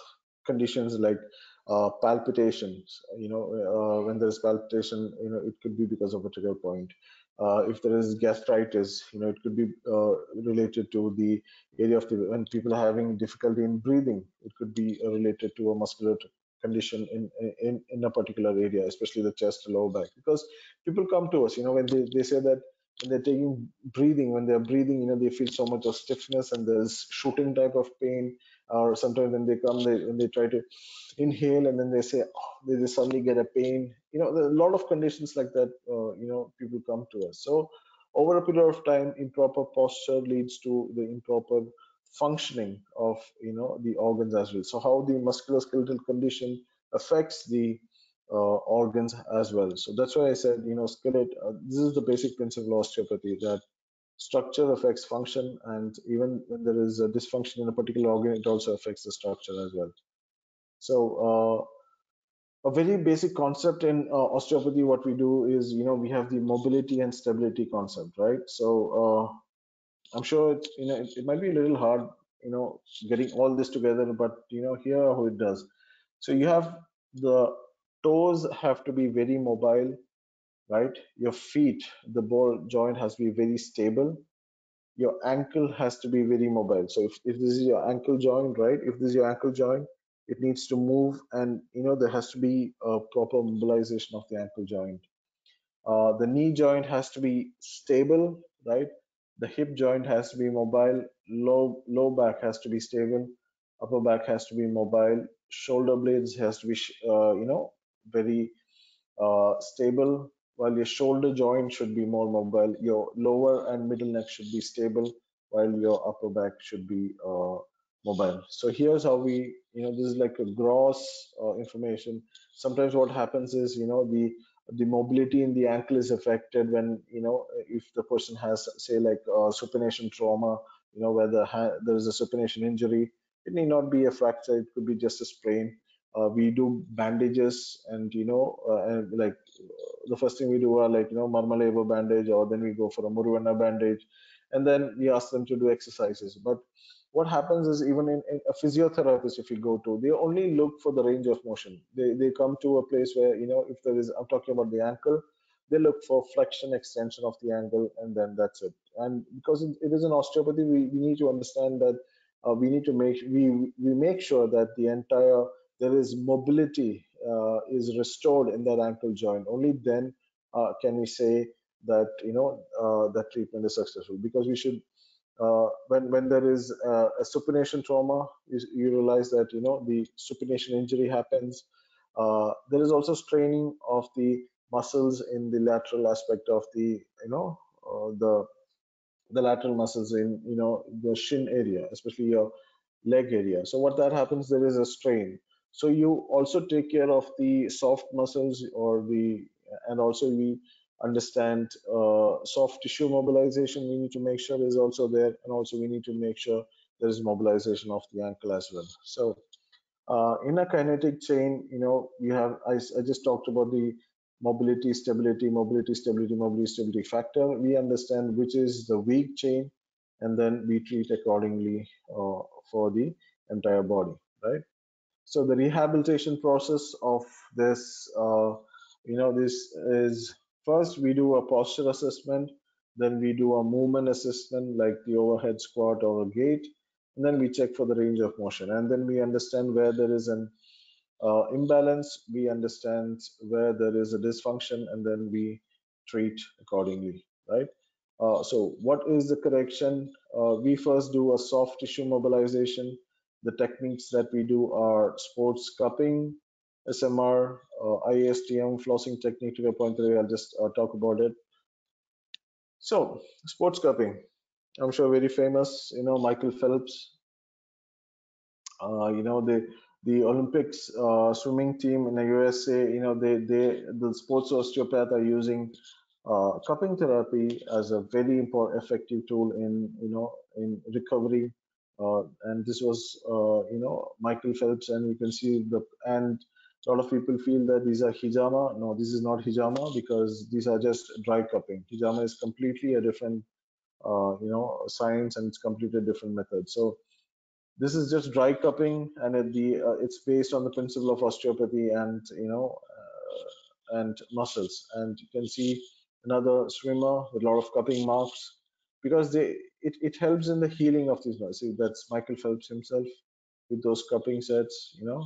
conditions like uh, palpitations. You know uh, when there's palpitation you know it could be because of a trigger point uh, if there is gastritis you know it could be uh, related to the area of the when people are having difficulty in breathing it could be uh, related to a muscular condition in in in a particular area especially the chest lower back. Because people come to us you know when they, they say that when they're taking breathing when they're breathing you know they feel so much of stiffness and there's shooting type of pain or sometimes when they come they when they try to inhale and then they say oh, they just suddenly get a pain. You know a lot of conditions like that uh, you know people come to us. So over a period of time improper posture leads to the improper functioning of you know the organs as well. So how the musculoskeletal condition affects the uh, organs as well. So that's why i said you know skeleton uh, this is the basic principle of osteopathy that structure affects function and even when there is a dysfunction in a particular organ it also affects the structure as well so uh, a very basic concept in uh, osteopathy what we do is you know we have the mobility and stability concept right so uh, I'm sure it's you know it, it, might be a little hard you know getting all this together, but you know here how it does. So you have the toes have to be very mobile, right? Your feet, the ball joint has to be very stable. Your ankle has to be very mobile. So if, if this is your ankle joint, right? If this is your ankle joint, it needs to move and you know there has to be a proper mobilization of the ankle joint. Uh, the knee joint has to be stable, right? the hip joint has to be mobile low low back has to be stable upper back has to be mobile shoulder blades has to be uh, you know very uh, stable while your shoulder joint should be more mobile your lower and middle neck should be stable while your upper back should be uh, mobile. So here's how we you know this is like a gross uh, information. Sometimes what happens is you know the the mobility in the ankle is affected when you know if the person has say like a supination trauma you know where the there is a supination injury it may not be a fracture it could be just a sprain uh, we do bandages and you know uh, and like the first thing we do are like you know marmaleva bandage or then we go for a murivenna bandage and then we ask them to do exercises. But what happens is even in, in, a physiotherapist if you go to they only look for the range of motion. They, they come to a place where you know if there is i'm talking about the ankle they look for flexion extension of the ankle and then that's it. And because it, it is an osteopathy we, we need to understand that uh, we need to make we we make sure that the entire there is mobility uh, is restored in that ankle joint. Only then uh, can we say that you know uh, that treatment is successful. Because we should uh, when when there is uh, a supination trauma you, you, realize that you know the supination injury happens. Uh, there is also straining of the muscles in the lateral aspect of the you know the the lateral muscles in you know the shin area especially your leg area. So what that happens there is a strain so you also take care of the soft muscles or the and also we understand uh, soft tissue mobilization we need to make sure is also there and also we need to make sure there is mobilization of the ankle as well. So uh, in a kinetic chain you know you have I, I just talked about the mobility stability mobility stability mobility stability factor. We understand which is the weak chain and then we treat accordingly uh, for the entire body right so the rehabilitation process of this uh, you know this is first we do a posture assessment then we do a movement assessment like the overhead squat or a gait and then we check for the range of motion. And then we understand where there is an uh, imbalance we understand where there is a dysfunction and then we treat accordingly right? Uh, so what is the correction? Uh, we first do a soft tissue mobilization the techniques that we do are sports cupping smr uh, iastm flossing technique to your point three i'll just uh, talk about it. So sports cupping. I'm sure very famous you know michael phelps. Uh, you know the the Olympics uh, swimming team in the USA, you know, they they the sports osteopath are using uh, cupping therapy as a very important effective tool in you know in recovery. Uh, and this was uh, you know Michael Phelps, and you can see the and a lot of people feel that these are hijama. No, this is not hijama because these are just dry cupping. Hijama is completely a different uh, you know science and it's completely different method. So this is just dry cupping and it, the uh, it's based on the principle of osteopathy and you know uh, and muscles and you can see another swimmer with a lot of cupping marks because they it, it helps in the healing of these muscles that's michael phelps himself with those cupping sets you know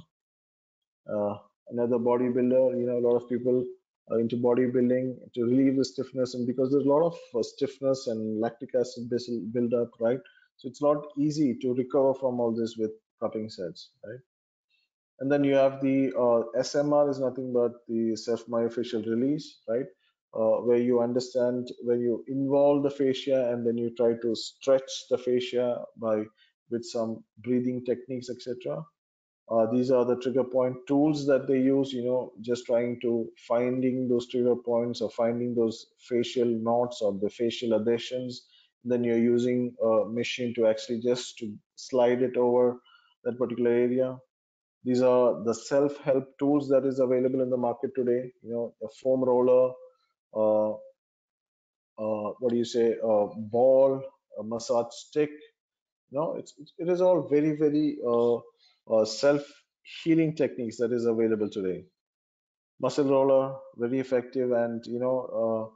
uh, another bodybuilder you know a lot of people are into bodybuilding to relieve the stiffness and because there's a lot of uh, stiffness and lactic acid build up right so it's not easy to recover from all this with cupping sets, right? And then you have the uh, SMR is nothing but the self-myofascial release, right? Uh, where you understand where you involve the fascia and then you try to stretch the fascia by with some breathing techniques, etc. Uh, these are the trigger point tools that they use, you know, just trying to finding those trigger points or finding those fascial knots or the fascial adhesions. Then you're using a machine to actually just to slide it over that particular area. These are the self-help tools that is available in the market today. You know a foam roller what do you say? A ball a massage stick. No it's it is all very very uh, uh self healing techniques that is available today. Muscle roller very effective and you know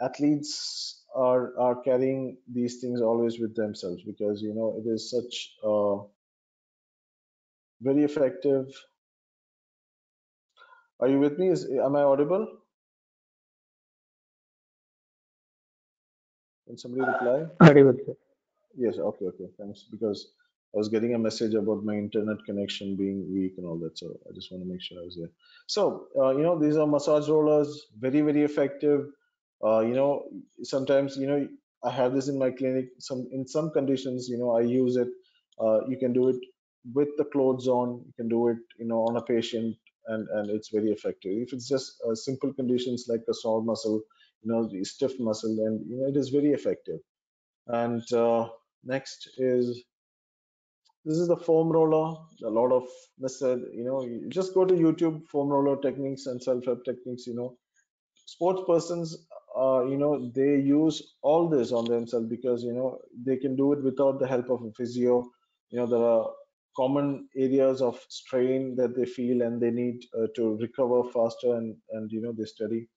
uh, athletes are are carrying these things always with themselves because you know it is such uh, very effective. Are you with me? Is am i audible can somebody reply? Sir. yes okay okay. Thanks. Because i was getting a message about my internet connection being weak and all that so i just want to make sure i was there. So uh, you know these are massage rollers very very effective. Uh, you know sometimes you know i have this in my clinic. Some in some conditions you know i use it. Uh, you can do it with the clothes on. You can do it you know on a patient and and it's very effective. If it's just uh, simple conditions like a sore muscle you know the stiff muscle and you know it is very effective. And uh, next is this is the foam roller. A lot of method you know you just go to youtube foam roller techniques and self-help techniques you know. Sports persons uh, you know they use all this on themselves because you know they can do it without the help of a physio. You know there are common areas of strain that they feel and they need uh, to recover faster and and you know they study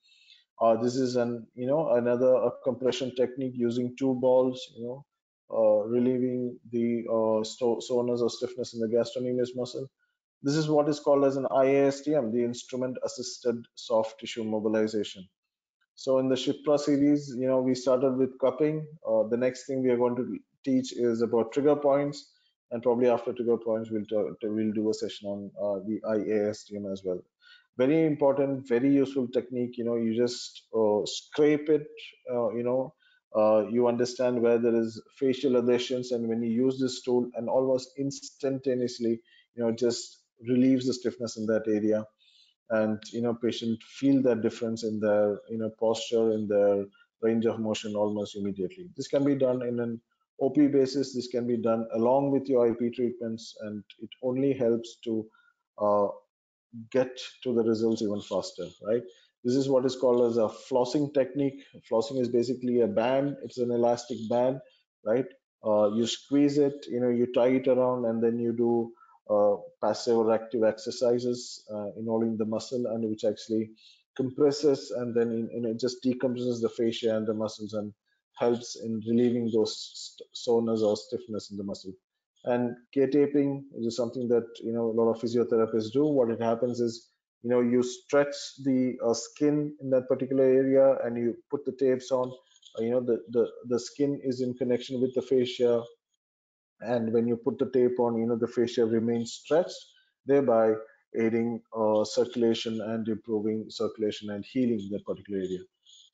uh, this is an you know another compression technique using two balls you know uh, relieving the uh, soreness or stiffness in the gastrocnemius muscle this is what is called as an IASTM, the instrument assisted soft tissue mobilization So in the KSHIPRA series, you know, we started with cupping. Uh, the next thing we are going to teach is about trigger points, and probably after trigger points, we'll we'll do a session on uh, the IASTM as well. Very important, very useful technique. You know, you just uh, scrape it. Uh, you know, uh, you understand where there is fascial adhesions, and when you use this tool, and almost instantaneously, you know, just relieves the stiffness in that area and you know patient feel that difference in their you know posture in their range of motion almost immediately this can be done in an op basis this can be done along with your ip treatments and it only helps to uh, get to the results even faster right? This is what is called as a flossing technique. Flossing is basically a band. It's an elastic band right? Uh, you squeeze it you know you tie it around and then you do uh, passive or active exercises uh, involving the muscle and which actually compresses and then in, in it just decompresses the fascia and the muscles and helps in relieving those soreness or stiffness in the muscle. And K-taping is something that you know a lot of physiotherapists do. What it happens is you know you stretch the uh, skin in that particular area and you put the tapes on. Uh, you know the the the skin is in connection with the fascia and when you put the tape on you know the fascia remains stretched thereby aiding uh, circulation and improving circulation and healing that particular area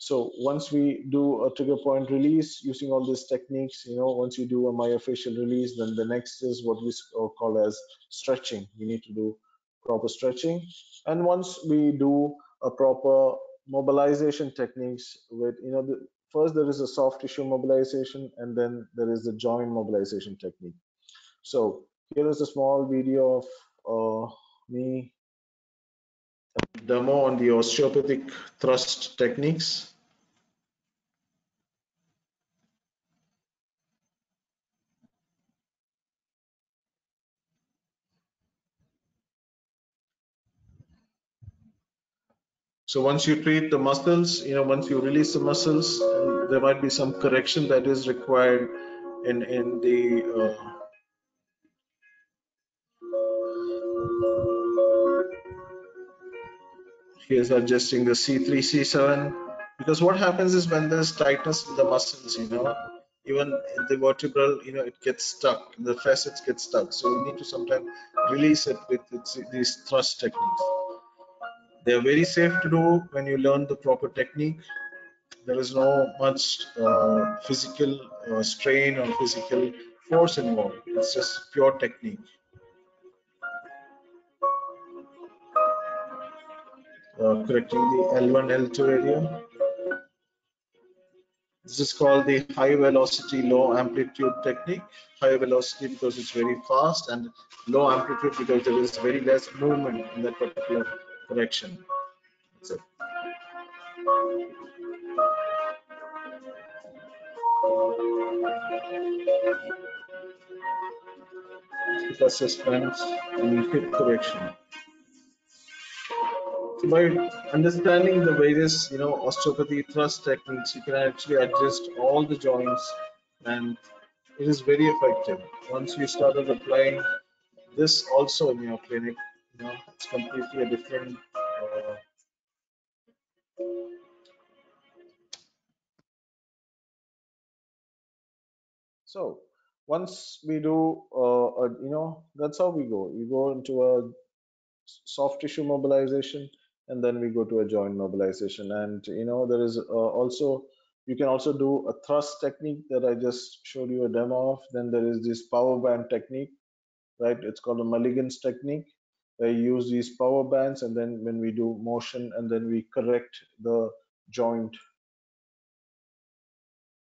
so once we do a trigger point release using all these techniques you know once you do a myofascial release then the next is what we uh, call as stretching. We need to do proper stretching. And once we do a proper mobilization techniques with you know the, first there is a soft tissue mobilization and then there is the joint mobilization technique. So here is a small video of uh, me demo on the osteopathic thrust techniques So once you treat the muscles, you know, once you release the muscles, there might be some correction that is required in in the uh, here's adjusting the C3, C7 because what happens is when there's tightness in the muscles, you know, even the vertebral, you know, it gets stuck, the facets get stuck. So you need to sometimes release it with these thrust techniques. They are very safe to do when you learn the proper technique. There is no much uh, physical uh, strain or physical force involved. It's just pure technique. Uh, correcting the L1, L2 area. This is called the high velocity, low amplitude technique. High velocity because it's very fast and low amplitude because there is very less movement in that particular correction. So, hip assessment and hip correction. So by understanding the various, you know, osteopathy thrust techniques, you can actually adjust all the joints and it is very effective. Once you started applying this also in your clinic, know, it's completely a different uh, so once we do uh, a, you know that's how we go. You go into a soft tissue mobilization and then we go to a joint mobilization. And you know there is uh, also you can also do a thrust technique that i just showed you a demo of. Then there is this power band technique right? It's called a mulligan's technique they use these power bands and then when we do motion and then we correct the joint.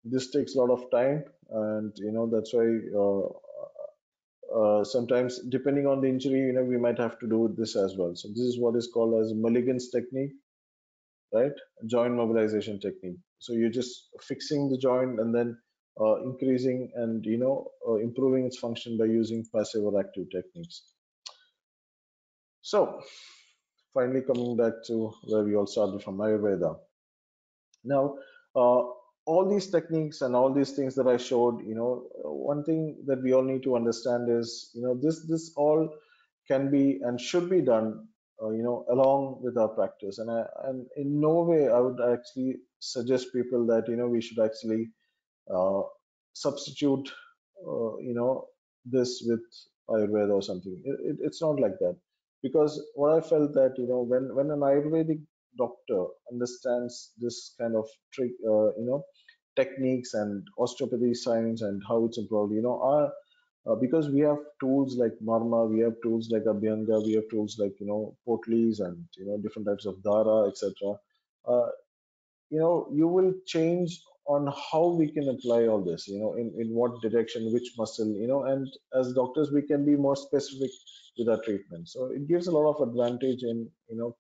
This takes a lot of time and you know that's why uh, uh, sometimes depending on the injury you know we might have to do this as well. So this is what is called as mulligan's technique right? Joint mobilization technique. So you're just fixing the joint and then uh, increasing and you know uh, improving its function by using passive or active techniques so finally coming back to where we all started from Ayurveda. Now, uh, all these techniques and all these things that I showed, you know, one thing that we all need to understand is, you know, this this all can be and should be done uh, you know, along with our practice. And I, and in no way I would actually suggest people that you know we should actually uh, substitute, uh, you know, this with Ayurveda or something. It, it, it's not like that because what I felt that you know when when an Ayurvedic doctor understands this kind of trick, uh, you know, techniques and osteopathy science and how it's improved, you know, are uh, because we have tools like Marma, we have tools like Abhyanga, we have tools like you know Potlis and you know different types of Dhara, etc. Uh, you know, you will change on how we can apply all this. You know, in in what direction, which muscle. You know, and as doctors, we can be more specific with our treatment. So it gives a lot of advantage in you know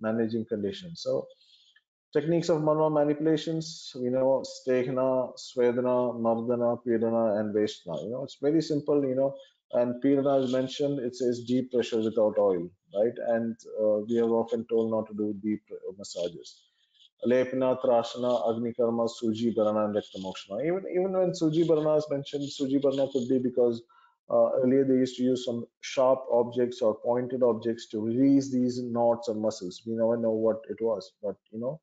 managing conditions. So techniques of manua manipulations, you know, Snehana, Svedana, Mardana, Pidana, and Veshna. You know, it's very simple, you know, and Pidana is mentioned, it says deep pressure without oil, right? And uh, we are often told not to do deep massages. Lepna, Trashana, Agni Karma, Suji, Barana, and Raktamokshana. Even, even when Suji Barana is mentioned, Suji Barana could be because uh, earlier they used to use some sharp objects or pointed objects to release these knots or muscles. We never know what it was, but you know,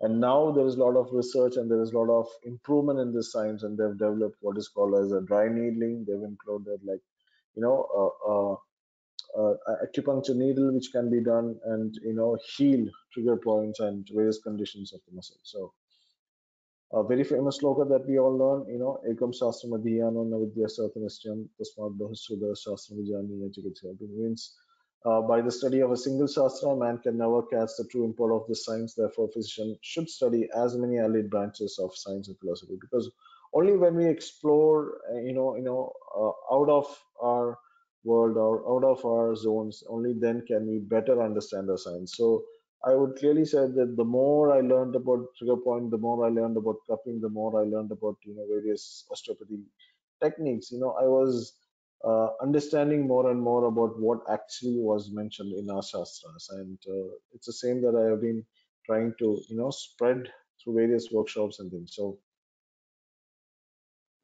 and now there is a lot of research and there is a lot of improvement in this science, and they've developed what is called as a dry needling. They've included like, you know, uh, uh, uh, acupuncture needle which can be done and you know heal trigger points and various conditions of the muscle. So a very famous sloka that we all learn, you know, ekam shastra madhyano navidya satanashyam tasmad bahasudha shastra vijaniya chikitsa. It means uh, by the study of a single shastra, man can never catch the true import of the science. Therefore, physician should study as many allied branches of science and philosophy because only when we explore, uh, you know, you know, uh, out of our world or out of our zones, only then can we better understand the science. So I would clearly say that the more I learned about trigger point, the more I learned about cupping, the more I learned about you know various osteopathy techniques. You know, I was uh, understanding more and more about what actually was mentioned in our shastras, and uh, it's the same that I have been trying to you know spread through various workshops and things. So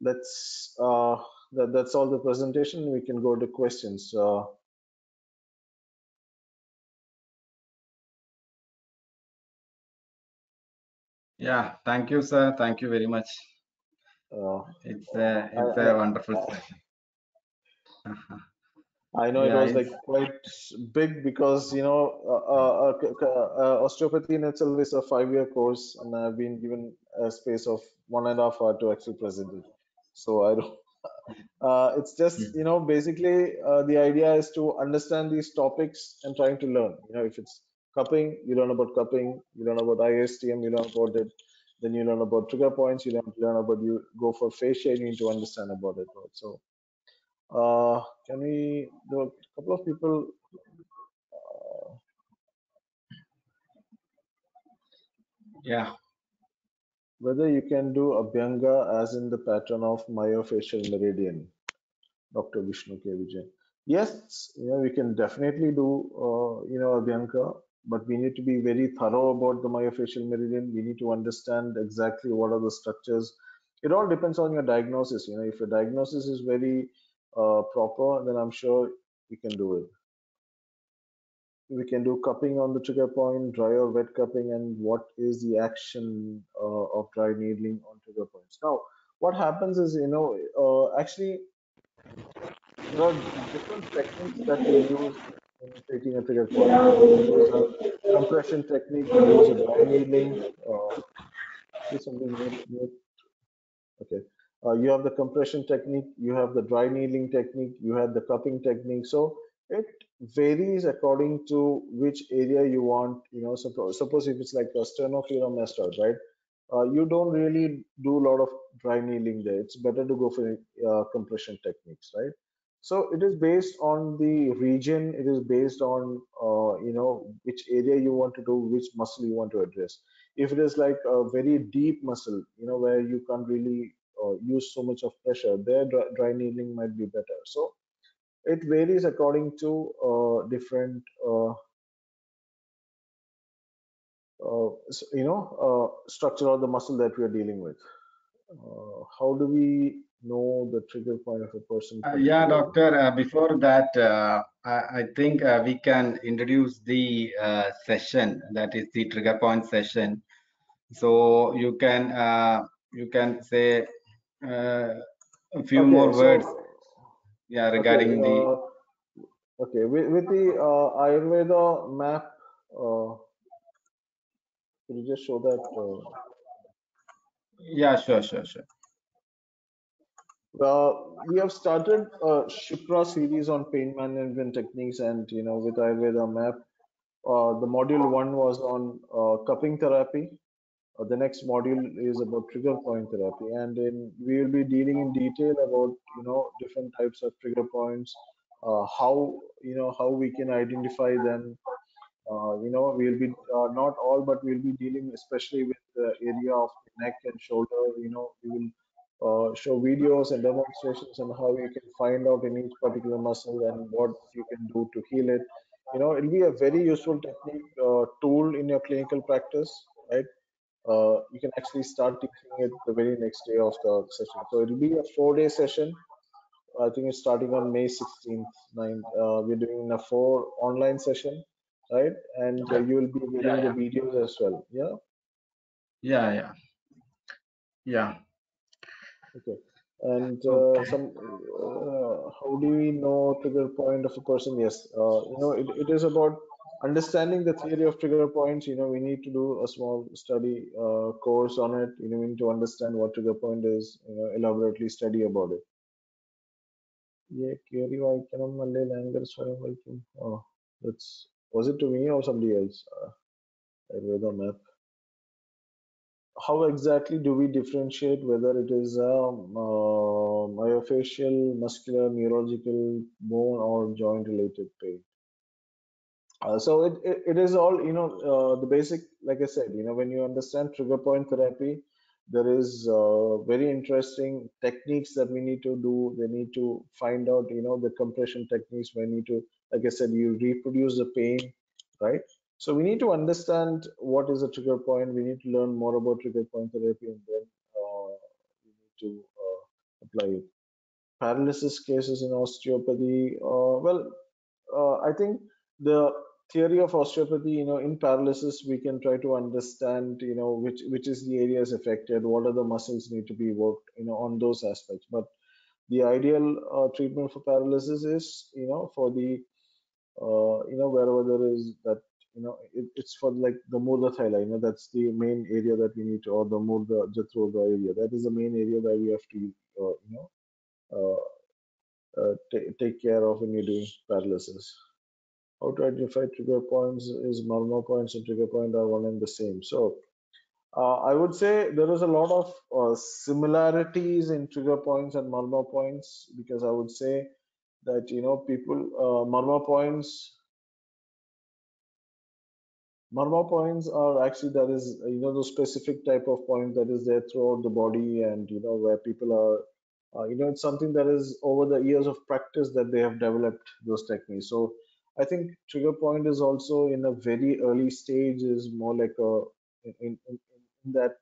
that's uh, that, that's all the presentation. We can go to questions. Uh, Yeah, thank you, sir. Thank you very much. uh, It's a, it's a I- wonderful I- session. I know it Yeah, was like quite big because you know uh, uh, uh, uh, osteopathy in itself is a five-year course, and I've been given a space of one and a half hour to actually present it. So I don't. Uh, it's just Hmm. you know basically uh, the idea is to understand these topics and trying to learn. You know, if it's cupping, you learn about cupping. You learn about ISTM, you learn about it. Then you learn about trigger points. You learn, learn about you go for fascia. You need to understand about it. Right? So uh, can we? There were a couple of people. Uh, Yeah. Whether you can do Abhyanga as in the pattern of myofascial meridian, Dr. Vishnu K. Vijay. Yes, you know, we can definitely do, uh, you know, Abhyanga, but we need to be very thorough about the myofascial meridian. We need to understand exactly what are the structures. It all depends on your diagnosis. You know, if your diagnosis is very uh, proper, then I'm sure we can do it. We can do cupping on the trigger point, dry or wet cupping, and what is the action uh, of dry needling on trigger points. Now, what happens is, you know, uh, actually, there are different techniques that we use in treating a trigger point. A compression technique, we use a dry needling. Uh, something? Okay. Uh, you have the compression technique, you have the dry needling technique, you have the cupping technique. So it varies according to which area you want you know suppose suppose if it's like a sternocleidomastoid right? Uh, you don't really do a lot of dry needling there. It's better to go for uh, compression techniques right? So it is based on the region. It is based on uh, you know which area you want to do which muscle you want to address. If it is like a very deep muscle you know where you can't really uh, use so much of pressure there dry, dry might be better. So it varies according to uh, different uh, uh, you know uh, structure of the muscle that we are dealing with uh, how do we know the trigger point of a person? Yeah, doctor. Uh, before that, uh, I, think uh, we can introduce the uh, session that is the trigger point session. So you can uh, you can say uh, a few Okay, more so- words. Yeah, okay, regarding the uh, okay with, with the uh, Ayurveda map. Uh, could you just show that? Uh, yeah, sure, sure, sure. Uh, we have started a KSHIPRA series on pain management techniques, and you know, with Ayurveda map, uh, the module one was on uh, cupping therapy. Uh, the next module is about trigger point therapy, and we will be dealing in detail about you know different types of trigger points, uh, how you know how we can identify them. Uh, you know, we'll be uh, not all, but we'll be dealing especially with the area of the neck and shoulder. You know, we will uh, show videos and demonstrations on how you can find out in each particular muscle and what you can do to heal it. You know, it'll be a very useful technique uh, tool in your clinical practice, right? Uh, you can actually start teaching it the very next day of the session. So it'll be a four-day session. I think it's starting on May 16th, 9th. Uh, we're doing a four online session, right? And uh, you will be getting the videos as well. Yeah. Yeah, yeah, yeah. Okay. And uh, some, uh, how do we know trigger point of a person? Yes, uh, you know, it, it is about understanding the theory of trigger points, you know, we need to do a small study uh, course on it. You know, we need to understand what trigger point is, you know, elaborately study about it. Yeah, query why can Malay language Oh, that's was it to me or somebody else? Uh, I read the map. How exactly do we differentiate whether it is a uh, myofascial, muscular, neurological, bone, or joint related pain? Uh, so it, it, it is all, you know, uh, the basic, like I said, you know, when you understand trigger point therapy, there is uh, very interesting techniques that we need to do. We need to find out, you know, the compression techniques. We need to, like I said, you reproduce the pain, right? So we need to understand what is a trigger point. We need to learn more about trigger point therapy, and then uh, we need to uh, apply it. Paralysis cases in osteopathy. Well, I think the theory of osteopathy, you know, in paralysis, we can try to understand, you know, which which is the areas affected, what are the muscles need to be worked, you know, on those aspects. But the ideal uh, treatment for paralysis is, you know, for the, uh, you know, wherever there is that you know it, it's for like the Murda thyla you know that's the main area that we need to or the Murda Jatroga area that is the main area that we have to uh, you know uh, uh, take care of when you're doing paralysis how to identify trigger points is marma points and trigger point are one and the same so uh, I would say there is a lot of uh, similarities in trigger points and marma points because I would say that you know people uh, marma points Marma points are actually that is you know the specific type of point that is there throughout the body and you know where people are uh, you know it's something that is over the years of practice that they have developed those techniques. So I think trigger point is also in a very early stage is more like a in, in, in that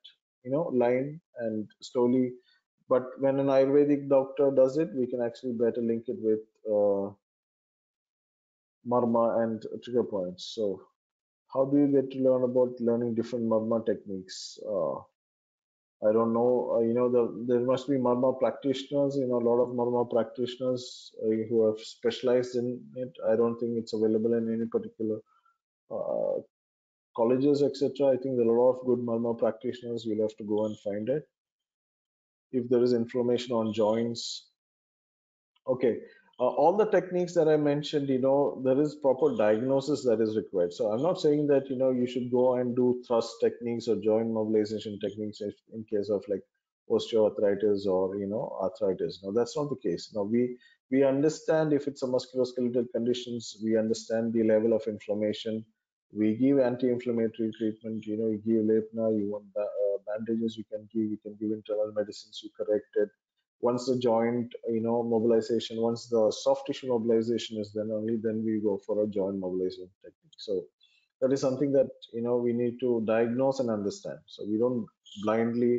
you know line and slowly but when an ayurvedic doctor does it we can actually better link it with uh, marma and trigger points. So how do you get to learn about learning different marma techniques? Uh, i don't know uh, you know the, there must be marma practitioners you know a lot of marma practitioners uh, who have specialized in it. I don't think it's available in any particular uh, colleges etc i think there are a lot of good marma practitioners. You'll have to go and find it. If there is inflammation on joints okay uh, all the techniques that I mentioned, you know, there is proper diagnosis that is required. So I'm not saying that, you know, you should go and do thrust techniques or joint mobilization techniques if, in case of like osteoarthritis or, you know, arthritis. No, that's not the case. Now we, we understand if it's a musculoskeletal conditions, we understand the level of inflammation. We give anti-inflammatory treatment, you know, you give Lepna, you want uh, bandages, you can give, you can give internal medicines, you correct it once the joint you know mobilization once the soft tissue mobilization is done only then we go for a joint mobilization technique so that is something that you know we need to diagnose and understand so we don't blindly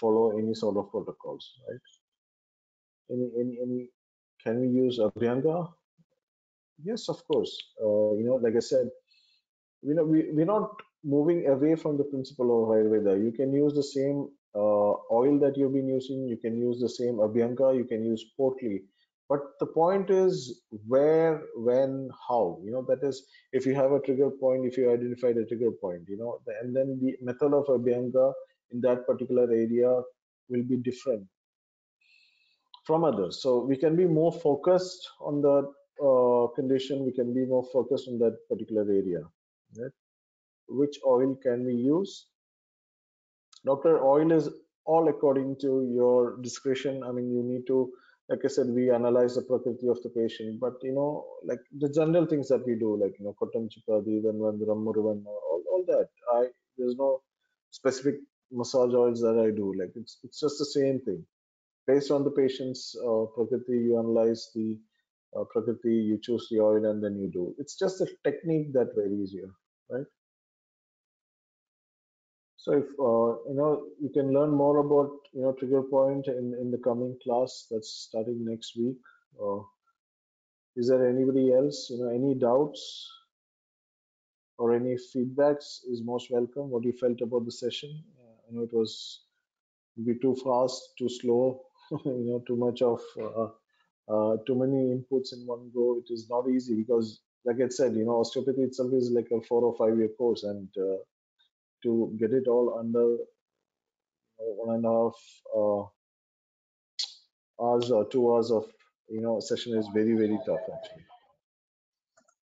follow any sort of protocols, right? Any, any, any, can we use Abhyanga? Yes, of course. Uh, you know, like I said, you know, we, we're not moving away from the principle of Ayurveda. You can use the same oil that you've been using, you can use the same Abhyanga, you can use Potli. But the point is where, when, how. You know, that is, if you have a trigger point, if you identify the trigger point, you know, and then the method of Abhyanga in that particular area will be different from others. So we can be more focused on the uh, condition, we can be more focused on that particular area. Right? Which oil can we use? Doctor, oil is all according to your discretion. I mean, you need to, like I said, we analyze the prakriti of the patient, but you know, like the general things that we do, like you know, Kotam Chipadi, Dhanvandram, Murivenna, all, all that. I there's no specific massage oils that I do. Like it's it's just the same thing. Based on the patient's uh, prakriti, you analyze the uh, prakriti, you choose the oil, and then you do. It's just a technique that varies here, right? So if uh, you know, you can learn more about you know trigger point in in the coming class that's starting next week. Uh, is there anybody else? You know, any doubts or any feedbacks is most welcome. What you felt about the session? Uh, I know it was maybe too fast, too slow. you know, too much of uh, uh, too many inputs in one go. It is not easy because, like I said, you know, osteopathy itself is like a four or five year course, and uh, to get it all under one and a half uh, hours or two hours of you know session is very very tough actually.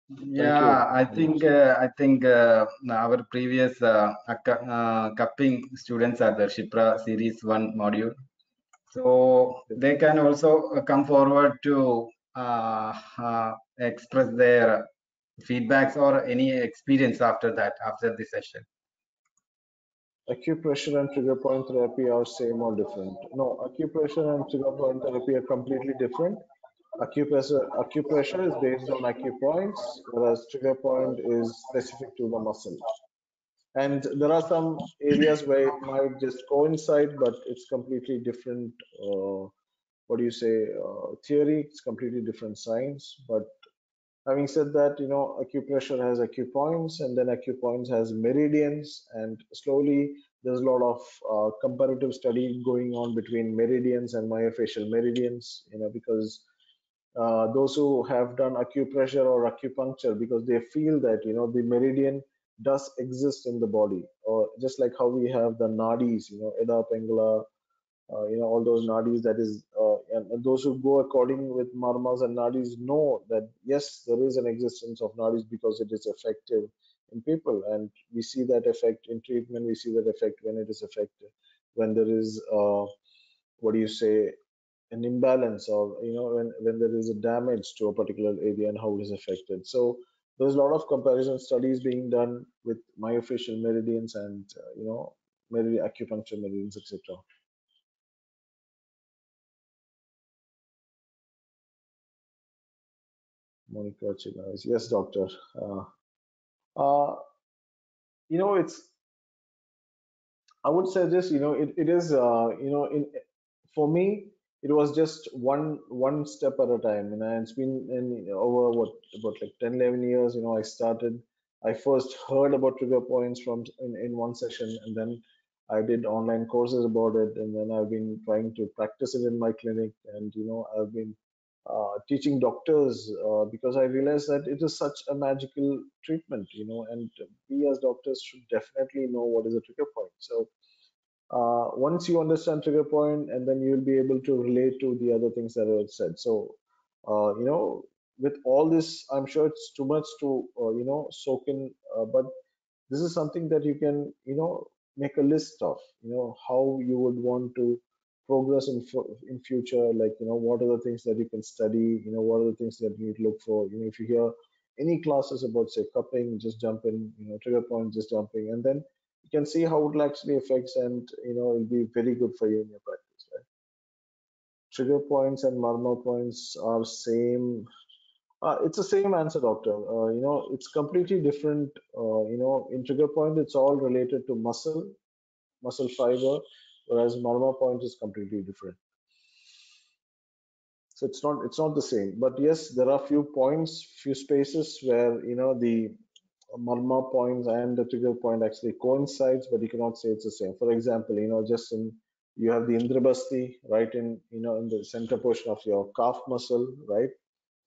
Yeah, I think uh, I think uh, our previous uh, uh, cupping students are the KSHIPRA series one module, so they can also come forward to uh, uh, express their feedbacks or any experience after that after the session. Acupressure and trigger point therapy are same or different? No, acupressure and trigger point therapy are completely different. Acupressure, acupressure is based on acupoints, whereas trigger point is specific to the muscle. And there are some areas where it might just coincide, but it's completely different. Uh, what do you say? Uh, theory. It's completely different science. But having said that, you know, acupressure has acupoints, and then acupoints has meridians, and slowly there's a lot of uh, comparative study going on between meridians and myofascial meridians. You know, because uh, those who have done acupressure or acupuncture because they feel that you know the meridian does exist in the body or just like how we have the nadis you know ida pingala uh, you know all those nadis that is uh, and, and those who go according with marmas and nadis know that yes there is an existence of nadis because it is effective in people. And we see that effect in treatment. We see that effect when it is effective. When there is uh, what do you say an imbalance or you know when, when there is a damage to a particular area and how it is affected. So there's a lot of comparison studies being done with myofascial meridians and uh, you know meridian acupuncture meridians etc monica Chinas. yes doctor uh, uh, you know it's i would say this you know it, it is uh, you know in for me it was just one one step at a time and it's been in over what about like 10 11 years you know i started i first heard about trigger points from in, in one session and then i did online courses about it and then i've been trying to practice it in my clinic and you know i've been teaching doctors uh, because i realized that it is such a magical treatment you know and we as doctors should definitely know what is a trigger point. So uh, once you understand trigger point and then you'll be able to relate to the other things that are said. So uh, you know with all this i'm sure it's too much to uh, you know soak in uh, but this is something that you can you know make a list of you know how you would want to progress in in future like you know what are the things that you can study you know what are the things that you need to look for? You know if you hear any classes about say cupping just jump in you know trigger point just jumping and then you can see how it actually affects and you know it'll be very good for you in your practice right? Trigger points and marma points are same uh, it's the same answer doctor. Uh, you know it's completely different uh, you know in trigger point it's all related to muscle muscle fiber whereas marma point is completely different. So it's not it's not the same. But yes, there are a few points, few spaces where you know the marma points and the trigger point actually coincides, but you cannot say it's the same. For example, you know, just in you have the Indrabasti right in you know in the center portion of your calf muscle, right?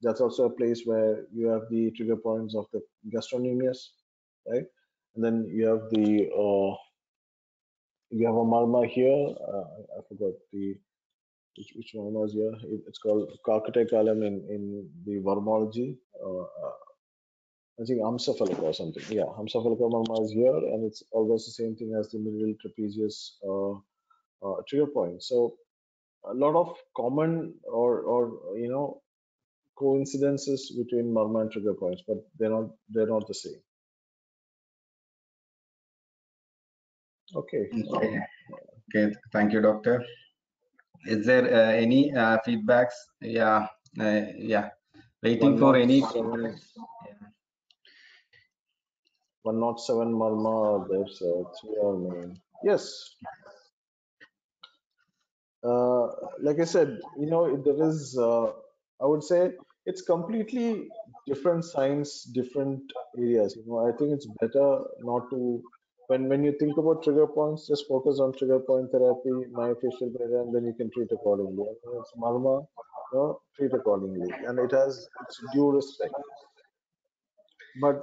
That's also a place where you have the trigger points of the gastrocnemius, right? And then you have the uh, you have a marma here. Uh, I forgot the which, which marma is here. It, it's called Kakate column in in the vermology. Uh, I think Hamsaphalaka or something. Yeah, Hamsaphalaka marma is here, and it's almost the same thing as the middle trapezius uh, uh, trigger point. So a lot of common or or you know coincidences between marma and trigger points, but they're not they're not the same. Okay. Okay. Okay. Thank you, doctor. Is there uh, any uh, feedbacks? Yeah. Uh, yeah. Waiting for any. 107 107 marma. There's uh, three or name. Yes. Uh, like I said, you know, there is. Uh, I would say it's completely different science, different areas. You know, I think it's better not to when when you think about trigger points, just focus on trigger point therapy, myofascial barrier, and then you can treat accordingly. I it's marma, you know, treat accordingly, and it has its due respect. But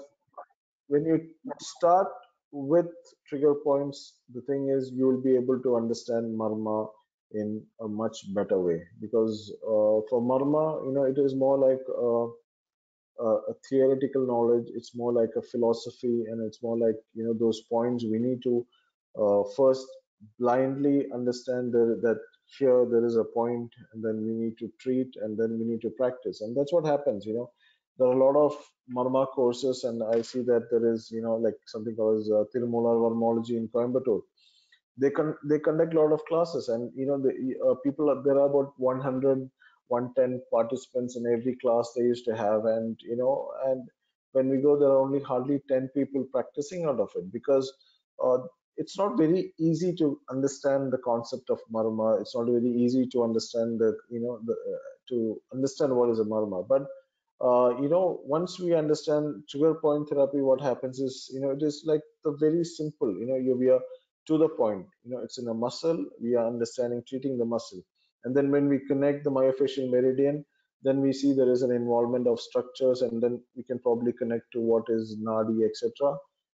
when you start with trigger points, the thing is you will be able to understand marma in a much better way because uh, for marma, you know, it is more like uh, a theoretical knowledge. It's more like a philosophy and it's more like you know those points we need to uh, first blindly understand the, that here there is a point and then we need to treat and then we need to practice. And that's what happens you know. There are a lot of marma courses and i see that there is you know like something called as uh, Vermology in Coimbatore. They con they conduct a lot of classes and you know the uh, people are, there are about 100 110 participants in every class they used to have and you know and when we go there are only hardly 10 people practicing out of it because uh, it's not very easy to understand the concept of marma. It's not very easy to understand the you know the, uh, to understand what is a marma. But uh, you know once we understand trigger point therapy what happens is you know it is like the very simple you know you we are to the point. You know it's in a muscle. We are understanding treating the muscle and then when we connect the myofascial meridian, then we see there is an involvement of structures and then we can probably connect to what is nadi, etc.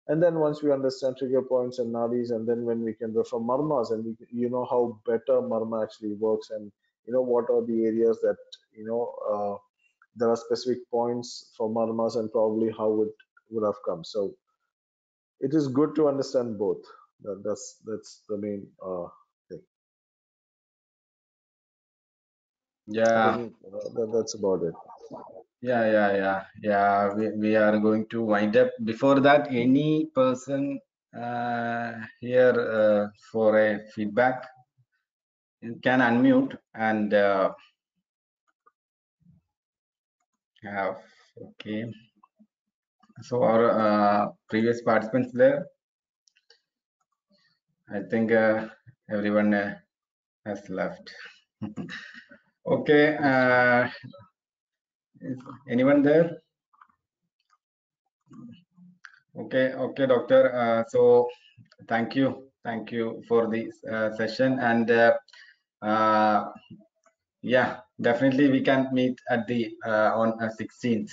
And then once we understand trigger points and nadis, and then when we can refer marmas and we, you know how better marma actually works and you know what are the areas that you know uh, there are specific points for marmas and probably how it would have come. So it is good to understand both. That, that's that's the main uh, Yeah. think, uh, that, that's about it. Yeah, yeah, yeah, yeah. We, we are going to wind up. Before that, any person uh, here uh, for a feedback you can unmute and uh, have okay. So our uh, previous participants there, I think uh, everyone uh, has left. okay. Uh, is anyone there? Okay, okay, doctor. Uh, so thank you, thank you for this uh, session, and uh, uh, yeah, definitely we can meet at the uh, on uh, 16th.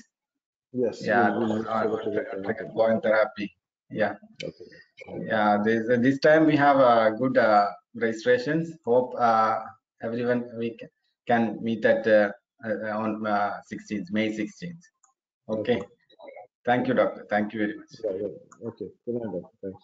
Yes. Yeah, we'll- on the trigger point. trigger point therapy. Yeah, Okay. yeah. This this time we have uh, good uh, registrations. Hope uh, everyone we can, can meet at uh, uh, on uh, 16th, May 16th. Okay. Thank you, doctor. Thank you very much. Yeah, yeah. Okay. Good night, doctor. Thanks.